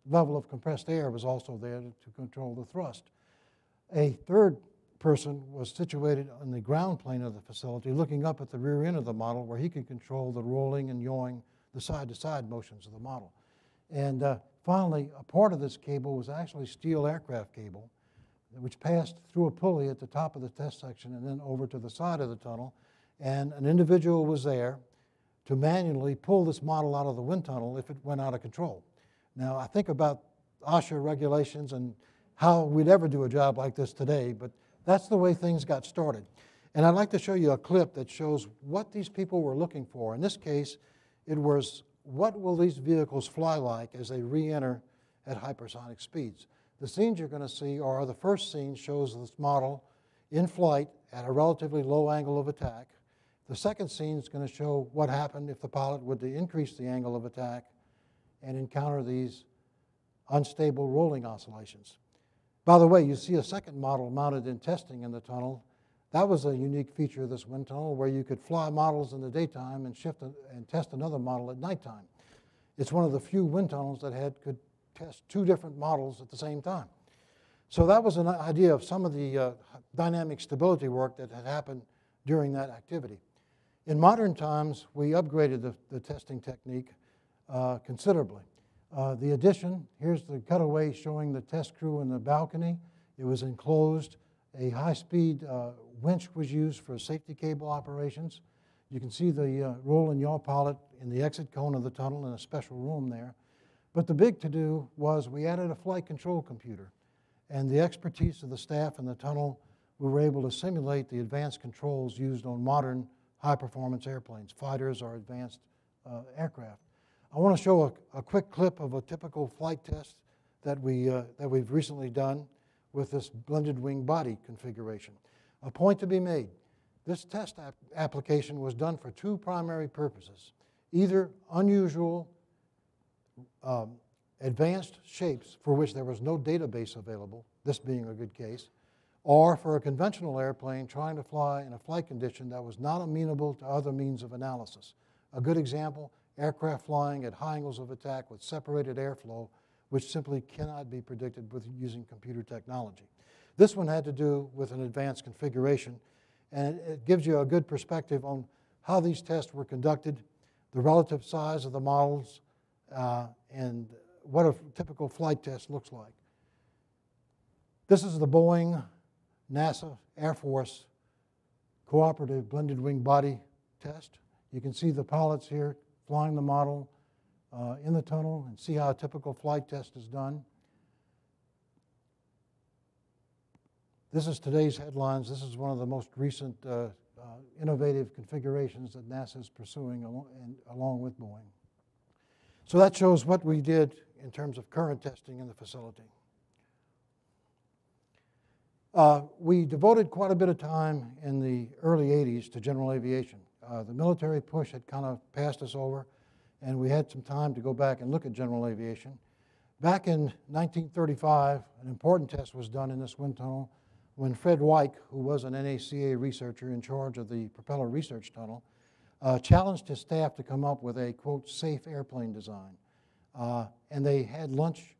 level of compressed air was also there to control the thrust. A third person was situated on the ground plane of the facility, looking up at the rear end of the model where he could control the rolling and yawing, the side-to-side motions of the model. And uh, finally, a part of this cable was actually steel aircraft cable, which passed through a pulley at the top of the test section and then over to the side of the tunnel. And an individual was there to manually pull this model out of the wind tunnel if it went out of control. Now, I think about OSHA regulations and how we'd ever do a job like this today, but that's the way things got started. And I'd like to show you a clip that shows what these people were looking for. In this case, it was what will these vehicles fly like as they re-enter at hypersonic speeds. The scenes you're going to see are the first scene shows this model in flight at a relatively low angle of attack. The second scene is going to show what happened if the pilot would increase the angle of attack and encounter these unstable rolling oscillations. By the way, you see a second model mounted in testing in the tunnel. That was a unique feature of this wind tunnel where you could fly models in the daytime and shift a, and test another model at nighttime. It's one of the few wind tunnels that had could test two different models at the same time. So that was an idea of some of the uh, dynamic stability work that had happened during that activity. In modern times, we upgraded the, the testing technique uh, considerably. Uh, the addition, here's the cutaway showing the test crew in the balcony. It was enclosed. A high-speed uh, winch was used for safety cable operations. You can see the uh, roll and yaw pilot in the exit cone of the tunnel in a special room there. But the big to-do was we added a flight control computer. And the expertise of the staff in the tunnel, we were able to simulate the advanced controls used on modern high-performance airplanes, fighters or advanced uh, aircraft. I want to show a, a, quick clip of a typical flight test that, we, uh, that we've recently done with this blended wing body configuration. A point to be made, this test ap application was done for two primary purposes, either unusual um, advanced shapes for which there was no database available, this being a good case, or for a conventional airplane trying to fly in a flight condition that was not amenable to other means of analysis. A good example, aircraft flying at high angles of attack with separated airflow, which simply cannot be predicted with using computer technology. This one had to do with an advanced configuration, and it gives you a good perspective on how these tests were conducted, the relative size of the models, uh, and what a typical flight test looks like. This is the Boeing, NASA, Air Force cooperative blended wing body test. You can see the pilots here flying the model uh, in the tunnel and see how a typical flight test is done. This is today's headlines. This is one of the most recent uh, uh, innovative configurations that NASA is pursuing along, along with Boeing. So that shows what we did in terms of current testing in the facility. Uh, we devoted quite a bit of time in the early 80s to general aviation. Uh, the military push had kind of passed us over, and we had some time to go back and look at general aviation. Back in 1935, an important test was done in this wind tunnel when Fred Weick, who was an NACA researcher in charge of the propeller research tunnel, uh, challenged his staff to come up with a, quote, safe airplane design. Uh, and they had lunch,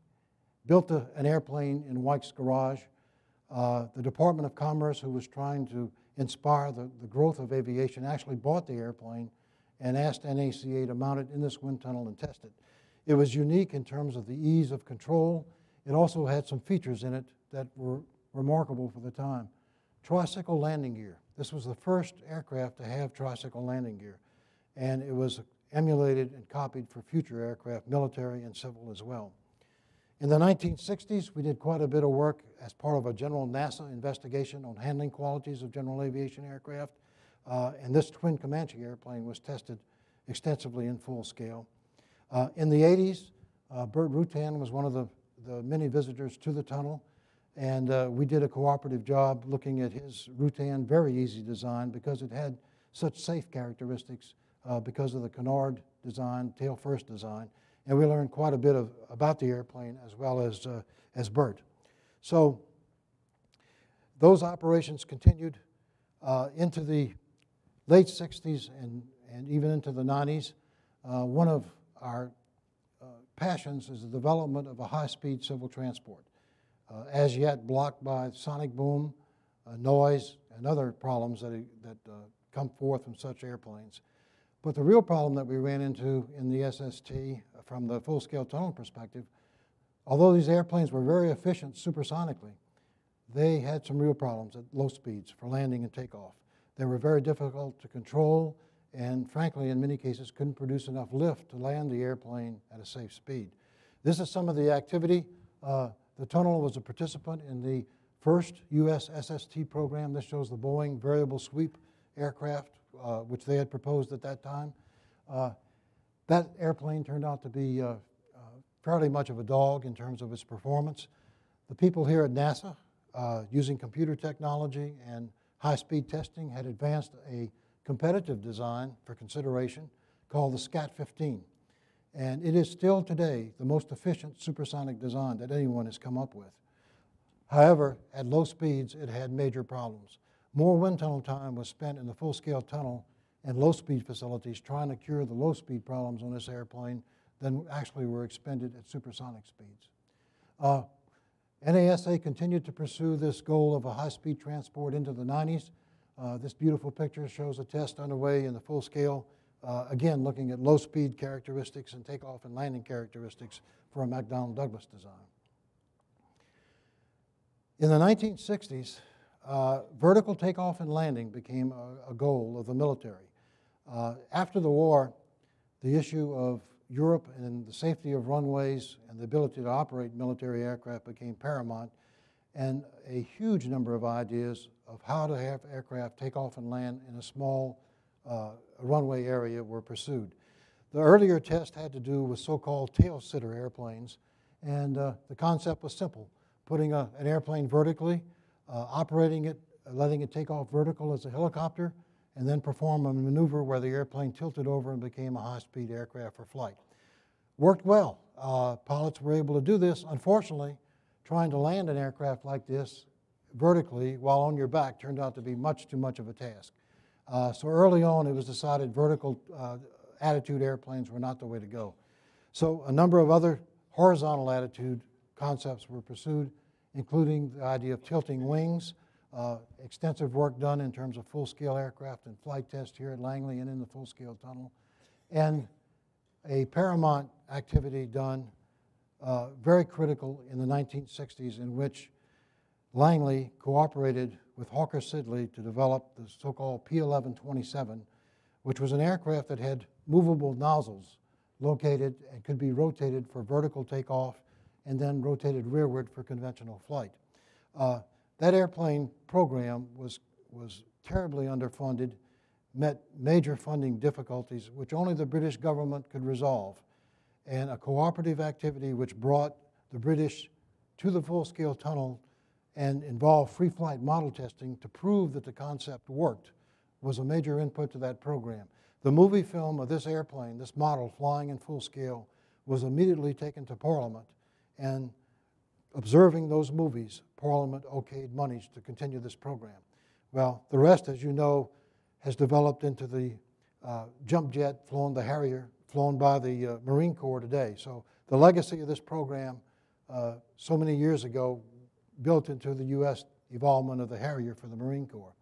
built a, an airplane in Weick's garage. Uh, the Department of Commerce, who was trying to inspire the, the growth of aviation, actually bought the airplane and asked NACA to mount it in this wind tunnel and test it. It was unique in terms of the ease of control. It also had some features in it that were remarkable for the time. Tricycle landing gear. This was the first aircraft to have tricycle landing gear, and it was emulated and copied for future aircraft, military and civil as well. In the 1960s, we did quite a bit of work as part of a general NASA investigation on handling qualities of general aviation aircraft, uh, and this twin Comanche airplane was tested extensively in full scale. Uh, in the 80s, uh, Burt Rutan was one of the, the many visitors to the tunnel, and uh, we did a cooperative job looking at his Rutan, VariEze design because it had such safe characteristics uh, because of the canard design, tail first design. And we learned quite a bit of, about the airplane as well as, uh, as Burt. So those operations continued uh, into the late 60s and, and even into the 90s. Uh, one of our uh, passions is the development of a high-speed civil transport. Uh, as yet blocked by sonic boom, noise, and other problems that, that come forth from such airplanes. But the real problem that we ran into in the SST from the full-scale tunnel perspective, although these airplanes were very efficient supersonically, they had some real problems at low speeds for landing and takeoff. They were very difficult to control and frankly, in many cases, couldn't produce enough lift to land the airplane at a safe speed. This is some of the activity Uh, the tunnel was a participant in the first U.S. SST program. This shows the Boeing variable sweep aircraft, uh, which they had proposed at that time. Uh, that airplane turned out to be uh, uh, fairly much of a dog in terms of its performance. The people here at NASA, uh, using computer technology and high-speed testing, had advanced a competitive design for consideration called the SCAT-15. And it is still today the most efficient supersonic design that anyone has come up with. However, at low speeds, it had major problems. More wind tunnel time was spent in the full-scale tunnel and low-speed facilities trying to cure the low-speed problems on this airplane than actually were expended at supersonic speeds. Uh, NASA continued to pursue this goal of a high-speed transport into the 90s. Uh, this beautiful picture shows a test underway in the full-scale, uh, again looking at low-speed characteristics and takeoff and landing characteristics for a McDonnell Douglas design. In the 1960s, uh, vertical takeoff and landing became a, a goal of the military. Uh, after the war, the issue of Europe and the safety of runways and the ability to operate military aircraft became paramount, and a huge number of ideas of how to have aircraft take off and land in a small uh, runway area were pursued. The earlier test had to do with so-called tail-sitter airplanes, and uh, the concept was simple putting a, an airplane vertically, operating it, letting it take off vertical as a helicopter, and then perform a maneuver where the airplane tilted over and became a high-speed aircraft for flight. Worked well. Uh, pilots were able to do this. Unfortunately, trying to land an aircraft like this vertically while on your back turned out to be much too much of a task. Uh, so early on, it was decided vertical uh, attitude airplanes were not the way to go. So a number of other horizontal attitude concepts were pursued, including the idea of tilting wings, uh, extensive work done in terms of full-scale aircraft and flight test here at Langley and in the full-scale tunnel, and a paramount activity done uh, very critical in the 1960s in which Langley cooperated with Hawker Siddeley to develop the so-called P1127, which was an aircraft that had movable nozzles located and could be rotated for vertical takeoff and then rotated rearward for conventional flight. Uh, that airplane program was, was terribly underfunded, met major funding difficulties, which only the British government could resolve, and a cooperative activity which brought the British to the full-scale tunnel and involved free flight model testing to prove that the concept worked was a major input to that program. The movie film of this airplane, this model flying in full scale, was immediately taken to Parliament and observing those movies, Parliament okayed monies to continue this program. Well, the rest, as you know, has developed into the uh, jump jet flown, the Harrier, flown by the uh, Marine Corps today. So the legacy of this program uh, so many years ago built into the U.S. evolvement of the Harrier for the Marine Corps.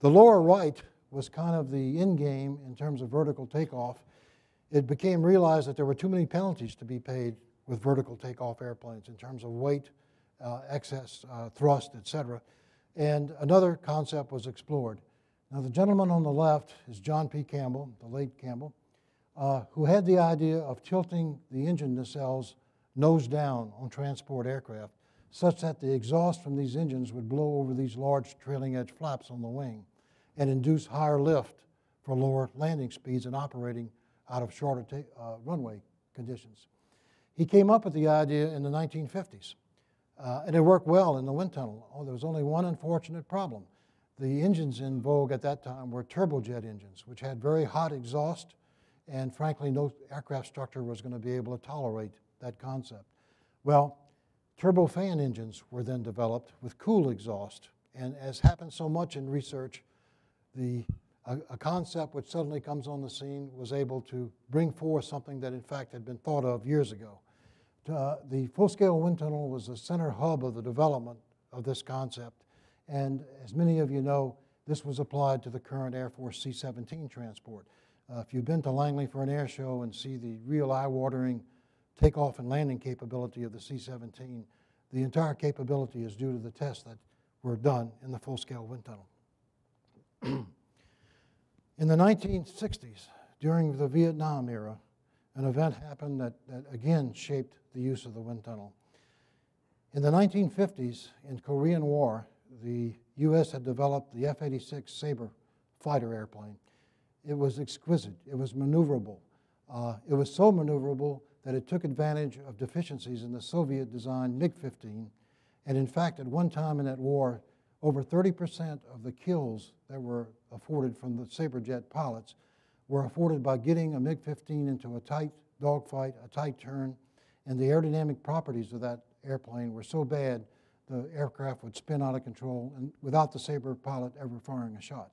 The lower right was kind of the end game in terms of vertical takeoff. It became realized that there were too many penalties to be paid with vertical takeoff airplanes in terms of weight, uh, excess uh, thrust, etc. And another concept was explored. Now, the gentleman on the left is John P. Campbell, the late Campbell, uh, who had the idea of tilting the engine nacelles nose down on transport aircraft such that the exhaust from these engines would blow over these large trailing edge flaps on the wing and induce higher lift for lower landing speeds and operating out of shorter uh, runway conditions. He came up with the idea in the 1950s, uh, and it worked well in the wind tunnel. Oh, there was only one unfortunate problem. The engines in vogue at that time were turbojet engines, which had very hot exhaust, and frankly, no aircraft structure was going to be able to tolerate that concept. Well, turbofan engines were then developed with cool exhaust, and as happens so much in research, the a, a, concept which suddenly comes on the scene was able to bring forth something that in fact had been thought of years ago uh, the full-scale wind tunnel was the center hub of the development of this concept. And as many of you know, this was applied to the current Air Force C-17 transport. Uh, if you've been to Langley for an air show and see the real eye-watering takeoff and landing capability of the C-17, the entire capability is due to the tests that were done in the full-scale wind tunnel. <clears throat> in the 1960s, during the Vietnam era, an event happened that, that again shaped the use of the wind tunnel. In the 1950s, in Korean War, the U.S. had developed the F-86 Sabre fighter airplane. It was exquisite. It was maneuverable. Uh, it was so maneuverable that it took advantage of deficiencies in the Soviet-designed MiG-15. And in fact, at one time in that war, over 30% of the kills that were afforded from the Sabre jet pilots were afforded by getting a MiG-15 into a tight dogfight, a tight turn, and the aerodynamic properties of that airplane were so bad the aircraft would spin out of control and without the Sabre pilot ever firing a shot.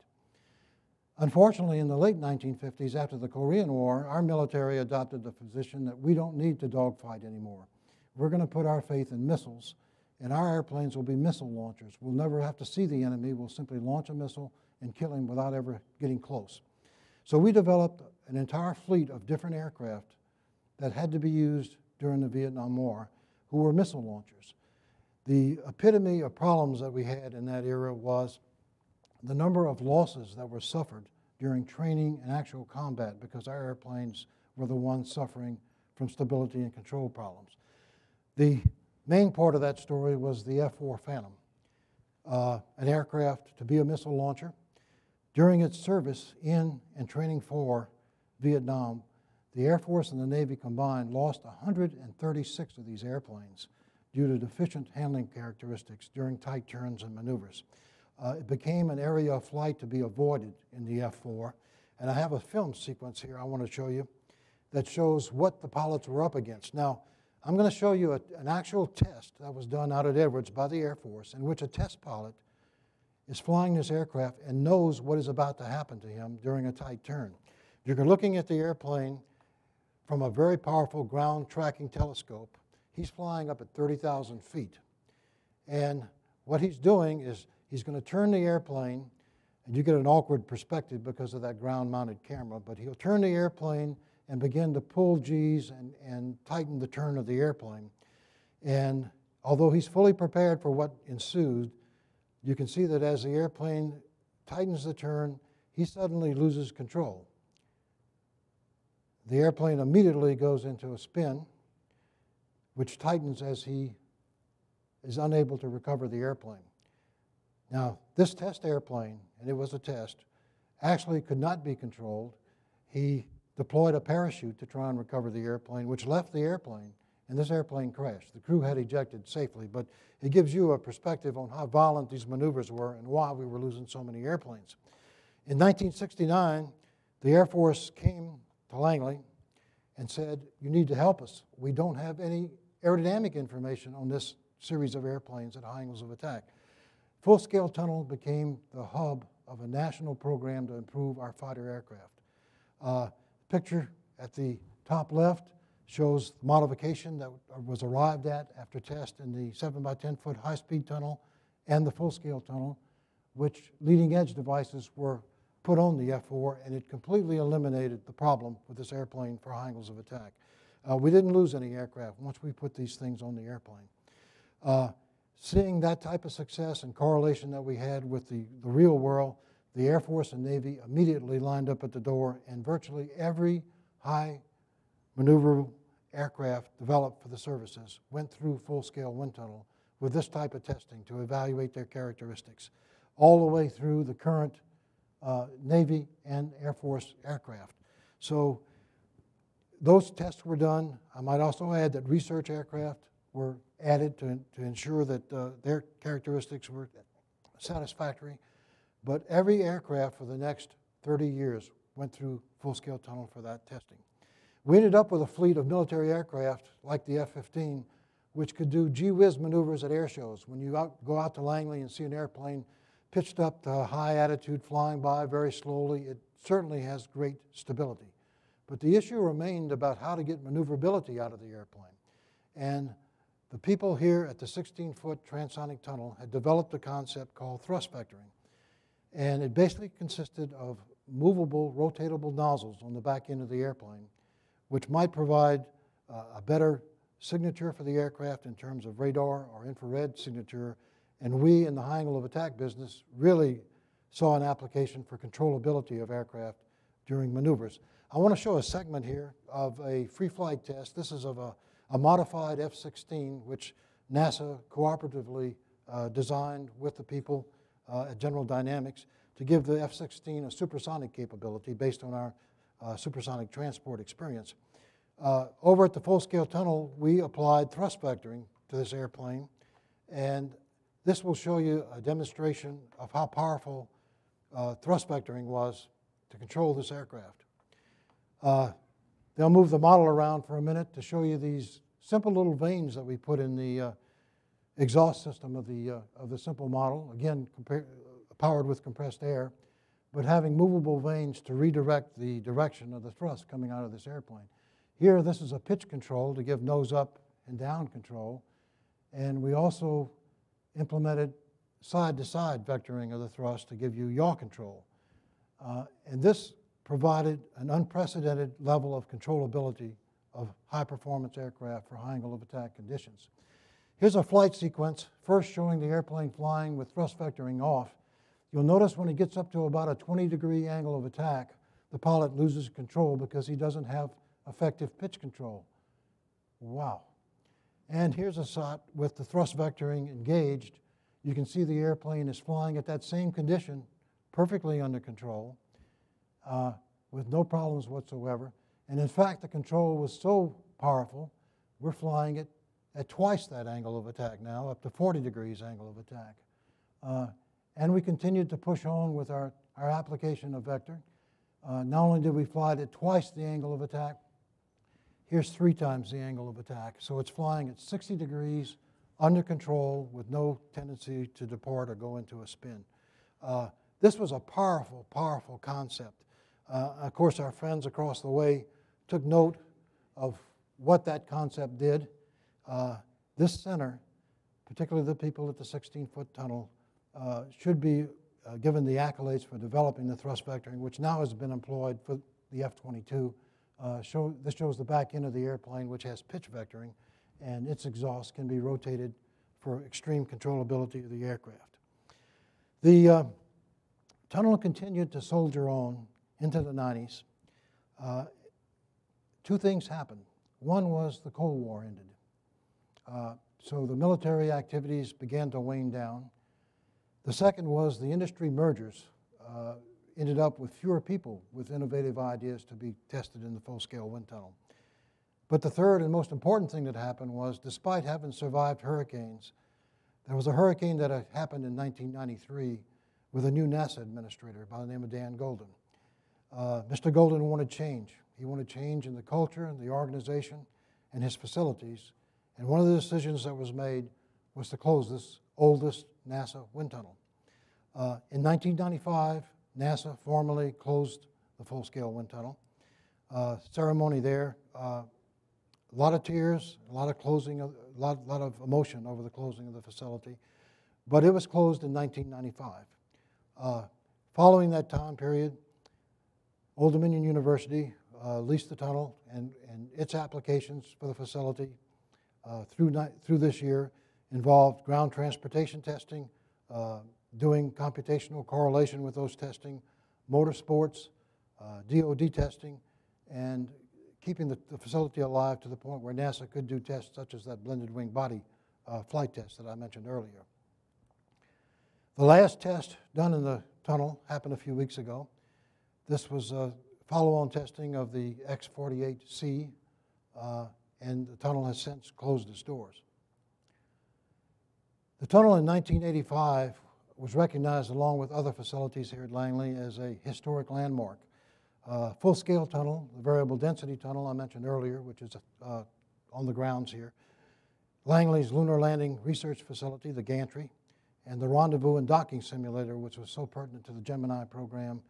Unfortunately, in the late 1950s, after the Korean War, our military adopted the position that we don't need to dogfight anymore. We're going to put our faith in missiles, and our airplanes will be missile launchers. We'll never have to see the enemy. We'll simply launch a missile and kill him without ever getting close. So we developed an entire fleet of different aircraft that had to be used during the Vietnam War who were missile launchers. The epitome of problems that we had in that era was the number of losses that were suffered during training and actual combat because our airplanes were the ones suffering from stability and control problems. The main part of that story was the F 4 Phantom, uh, an aircraft to be a missile launcher. During its service in and training for Vietnam, the Air Force and the Navy combined lost 136 of these airplanes due to deficient handling characteristics during tight turns and maneuvers. Uh, it became an area of flight to be avoided in the F 4. And I have a film sequence here I want to show you that shows what the pilots were up against. Now, I'm going to show you a, an actual test that was done out at Edwards by the Air Force in which a test pilot is flying this aircraft and knows what is about to happen to him during a tight turn. You're looking at the airplane from a very powerful ground tracking telescope. He's flying up at 30,000 feet. And what he's doing is he's going to turn the airplane, and you get an awkward perspective because of that ground mounted camera, but he'll turn the airplane and begin to pull G's and, and tighten the turn of the airplane. And although he's fully prepared for what ensued, you can see that as the airplane tightens the turn, he suddenly loses control. The airplane immediately goes into a spin, which tightens as he is unable to recover the airplane. Now, this test airplane, and it was a test, actually could not be controlled. He deployed a parachute to try and recover the airplane, which left the airplane, and this airplane crashed. The crew had ejected safely, but it gives you a perspective on how violent these maneuvers were and why we were losing so many airplanes. In 1969, the Air Force came to Langley and said, You need to help us. We don't have any aerodynamic information on this series of airplanes at high angles of attack. Full scale tunnel became the hub of a national program to improve our fighter aircraft. Uh, picture at the top left shows modification that was arrived at after test in the 7 by 10 foot high speed tunnel and the full scale tunnel, which leading edge devices were put on the F-4, and it completely eliminated the problem with this airplane for high angles of attack. Uh, we didn't lose any aircraft once we put these things on the airplane. Uh, seeing that type of success and correlation that we had with the, the real world, the Air Force and Navy immediately lined up at the door, and virtually every high maneuverable aircraft developed for the services went through full-scale wind tunnel with this type of testing to evaluate their characteristics, all the way through the current uh, Navy and Air Force aircraft. So those tests were done. I might also add that research aircraft were added to, to ensure that uh, their characteristics were satisfactory. But every aircraft for the next 30 years went through full-scale tunnel for that testing. We ended up with a fleet of military aircraft like the F-15, which could do gee whiz maneuvers at air shows. When you out, go out to Langley and see an airplane pitched up to high attitude, flying by very slowly. It certainly has great stability. But the issue remained about how to get maneuverability out of the airplane. And the people here at the 16 foot transonic tunnel had developed a concept called thrust vectoring. And it basically consisted of movable, rotatable nozzles on the back end of the airplane, which might provide uh, a better signature for the aircraft in terms of radar or infrared signature and we in the high angle of attack business really saw an application for controllability of aircraft during maneuvers. I want to show a segment here of a free flight test. This is of a, a modified F 16, which NASA cooperatively uh, designed with the people uh, at General Dynamics to give the F 16 a supersonic capability based on our uh, supersonic transport experience. Uh, over at the full scale tunnel, we applied thrust vectoring to this airplane, and this will show you a demonstration of how powerful uh, thrust vectoring was to control this aircraft. Uh, they'll move the model around for a minute to show you these simple little vanes that we put in the uh, exhaust system of the, uh, of the simple model, again, compare, powered with compressed air, but having movable vanes to redirect the direction of the thrust coming out of this airplane. Here, this is a pitch control to give nose up and down control, and we also implemented side to side vectoring of the thrust to give you yaw control. Uh, and this provided an unprecedented level of controllability of high performance aircraft for high angle of attack conditions. Here's a flight sequence, first showing the airplane flying with thrust vectoring off. You'll notice when he gets up to about a 20 degree angle of attack, the pilot loses control because he doesn't have effective pitch control. Wow. And here's a shot with the thrust vectoring engaged. You can see the airplane is flying at that same condition, perfectly under control, uh, with no problems whatsoever. And in fact, the control was so powerful, we're flying it at twice that angle of attack now, up to 40 degrees angle of attack. Uh, and we continued to push on with our, our application of vector. Uh, not only did we fly it at twice the angle of attack, here's three times the angle of attack. So it's flying at 60 degrees, under control, with no tendency to depart or go into a spin. Uh, this was a powerful, powerful concept. Uh, of course, our friends across the way took note of what that concept did. Uh, this center, particularly the people at the 16 foot tunnel, uh, should be uh, given the accolades for developing the thrust vectoring, which now has been employed for the F 22 uh, show, this shows the back end of the airplane, which has pitch vectoring, and its exhaust can be rotated for extreme controllability of the aircraft. The uh, tunnel continued to soldier on into the 90s. Uh, two things happened. One was the Cold War ended. Uh, so the military activities began to wane down. The second was the industry mergers uh, ended up with fewer people with innovative ideas to be tested in the full scale wind tunnel. But the third and most important thing that happened was despite having survived hurricanes, there was a hurricane that happened in 1993 with a new NASA administrator by the name of Dan Goldin. Uh, Mr. Goldin wanted change. He wanted change in the culture and the organization and his facilities. And one of the decisions that was made was to close this oldest NASA wind tunnel. Uh, in 1995, NASA formally closed the full scale wind tunnel. Uh, ceremony there, uh, a lot of tears, a lot of closing, a lot, lot of emotion over the closing of the facility, but it was closed in 1995. Uh, following that time period, Old Dominion University uh, leased the tunnel and, and its applications for the facility uh, through, through this year involved ground transportation testing, uh, doing computational correlation with those testing, motorsports, uh, DOD testing, and keeping the, the, facility alive to the point where NASA could do tests such as that blended wing body uh, flight test that I mentioned earlier. The last test done in the tunnel happened a few weeks ago. This was a follow-on testing of the X-48C, uh, and the tunnel has since closed its doors. The tunnel in 1985 was recognized along with other facilities here at Langley as a historic landmark. Uh, full-scale tunnel, the variable density tunnel I mentioned earlier, which is uh, on the grounds here. Langley's Lunar Landing Research Facility, the gantry, and the rendezvous and docking simulator, which was so pertinent to the Gemini program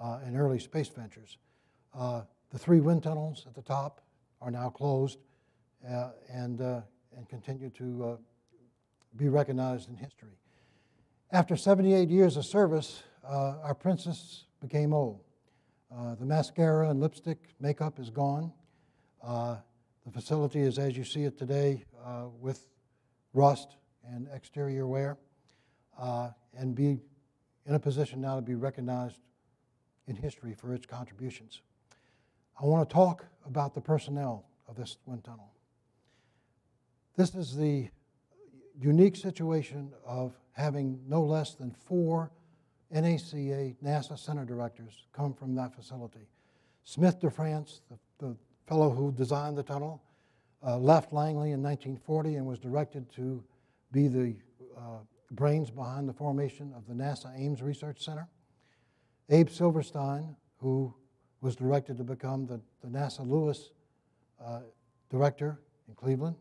uh, and early space ventures. Uh, the three wind tunnels at the top are now closed uh, and, uh, and continue to be recognized in history. After 78 years of service, uh, our princess became old. Uh, the mascara and lipstick makeup is gone. Uh, the facility is as you see it today uh, with rust and exterior wear uh, and be in a position now to be recognized in history for its contributions. I want to talk about the personnel of this wind tunnel. This is the unique situation of having no less than four NACA NASA Center directors come from that facility. Smith DeFrance, the, the fellow who designed the tunnel, uh, left Langley in 1940 and was directed to be the uh, brains behind the formation of the NASA Ames Research Center. Abe Silverstein, who was directed to become the, the NASA Lewis uh, director in Cleveland.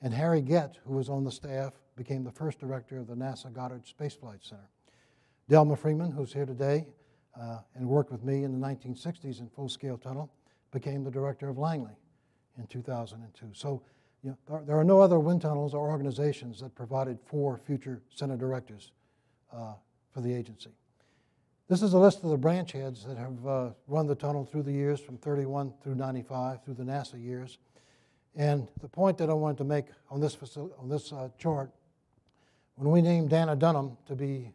And Harry Goett, who was on the staff, became the first director of the NASA Goddard Space Flight Center. Delma Freeman, who's here today uh, and worked with me in the 1960s in Full Scale Tunnel, became the director of Langley in 2002. So you know, there, there, are no other wind tunnels or organizations that provided four future center directors uh, for the agency. This is a list of the branch heads that have uh, run the tunnel through the years from 31 through 95 through the NASA years. And the point that I wanted to make on this, on this uh, chart, when we named Dana Dunham to be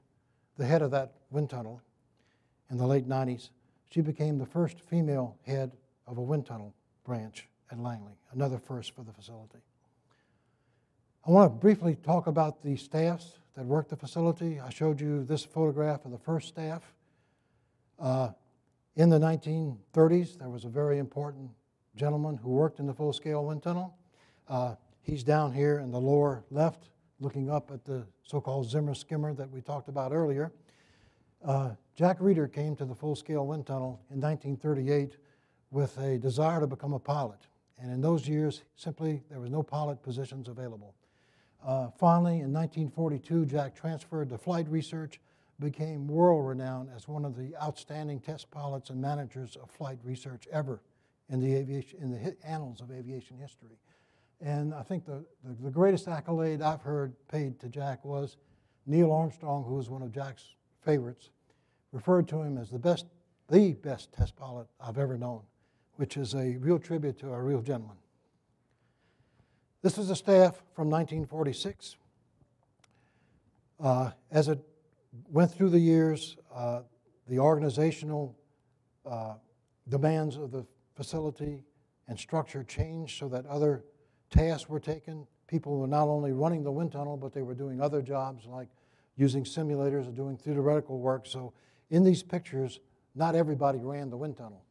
the head of that wind tunnel in the late 90s, she became the first female head of a wind tunnel branch at Langley, another first for the facility. I want to briefly talk about the staffs that work the facility. I showed you this photograph of the first staff. Uh, in the 1930s, there was a very important gentleman who worked in the full-scale wind tunnel. Uh, he's down here in the lower left, looking up at the so-called Zimmer skimmer that we talked about earlier. Uh, Jack Reeder came to the full-scale wind tunnel in 1938 with a desire to become a pilot. And in those years, simply, there was no pilot positions available. Uh, finally, in 1942, Jack transferred to flight research, became world renowned as one of the outstanding test pilots and managers of flight research ever in the, aviation, in the annals of aviation history. And I think the, the, the, greatest accolade I've heard paid to Jack was Neil Armstrong, who was one of Jack's favorites, referred to him as the best, the best test pilot I've ever known which is a real tribute to a real gentleman. This is a staff from 1946. Uh, as it went through the years, uh, the organizational uh, demands of the facility and structure changed so that other tasks were taken. People were not only running the wind tunnel, but they were doing other jobs like using simulators or doing theoretical work. So in these pictures, not everybody ran the wind tunnel.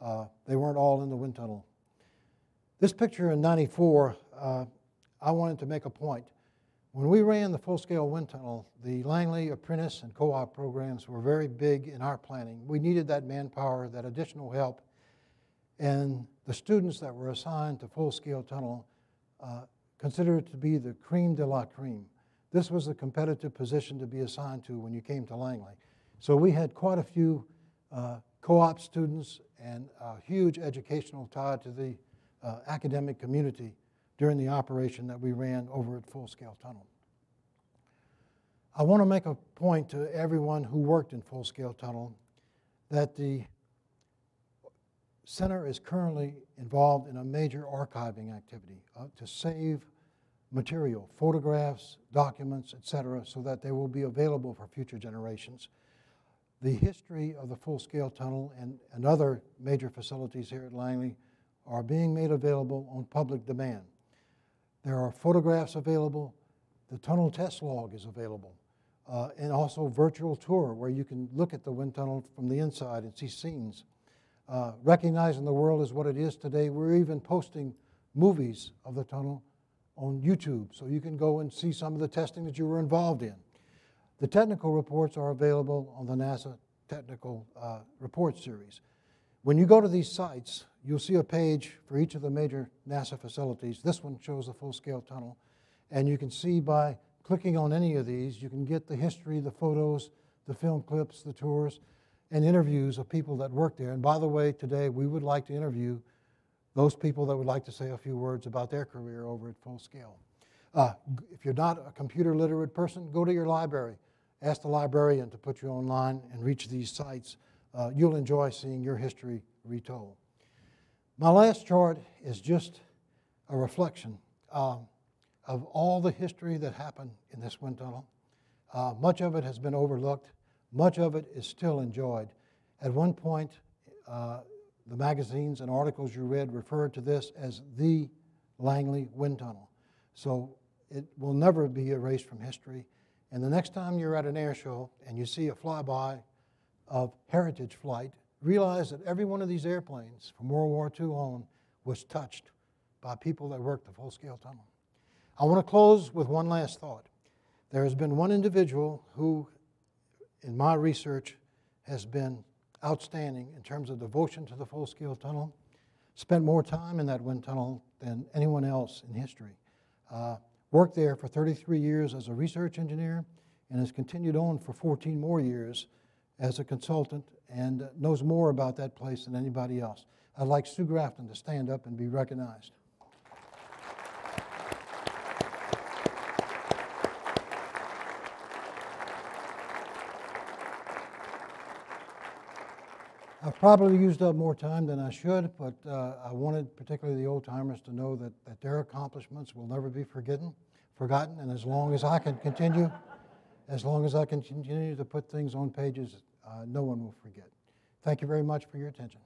Uh, they weren't all in the wind tunnel. This picture in 94, uh, I wanted to make a point. When we ran the full-scale wind tunnel, the Langley apprentice and co-op programs were very big in our planning. We needed that manpower, that additional help, and the students that were assigned to full-scale tunnel uh, considered it to be the cream de la cream. This was the competitive position to be assigned to when you came to Langley. So we had quite a few uh, co-op students and a huge educational tie to the uh, academic community during the operation that we ran over at Full Scale Tunnel. I want to make a point to everyone who worked in Full Scale Tunnel that the center is currently involved in a major archiving activity uh, to save material, photographs, documents, etc., so that they will be available for future generations the history of the full-scale tunnel and, and other major facilities here at Langley are being made available on public demand. There are photographs available. The tunnel test log is available. Uh, and also virtual tour where you can look at the wind tunnel from the inside and see scenes. Uh, recognizing the world as what it is today, we're even posting movies of the tunnel on YouTube so you can go and see some of the testing that you were involved in. The technical reports are available on the NASA Technical uh, Report Series. When you go to these sites, you'll see a page for each of the major NASA facilities. This one shows the full-scale tunnel. And you can see by clicking on any of these, you can get the history, the photos, the film clips, the tours, and interviews of people that work there. And by the way, today we would like to interview those people that would like to say a few words about their career over at Full Scale. Uh, if you're not a computer literate person, go to your library. Ask the librarian to put you online and reach these sites. Uh, you'll enjoy seeing your history retold. My last chart is just a reflection um, of all the history that happened in this wind tunnel. Uh, much of it has been overlooked. Much of it is still enjoyed. At one point, uh, the magazines and articles you read referred to this as the Langley Wind Tunnel. So it will never be erased from history. And the next time you're at an air show and you see a flyby of Heritage Flight, realize that every one of these airplanes from World War II on was touched by people that worked the full scale tunnel. I want to close with one last thought. There has been one individual who, in my research, has been outstanding in terms of devotion to the full scale tunnel, spent more time in that wind tunnel than anyone else in history. Uh, worked there for 33 years as a research engineer and has continued on for 14 more years as a consultant and knows more about that place than anybody else. I'd like Sue Grafton to stand up and be recognized. I've probably used up more time than I should, but uh, I wanted particularly the old timers to know that, that their accomplishments will never be forgotten, forgotten. And as long as I can continue, as long as I can continue to put things on pages, uh, no one will forget. Thank you very much for your attention.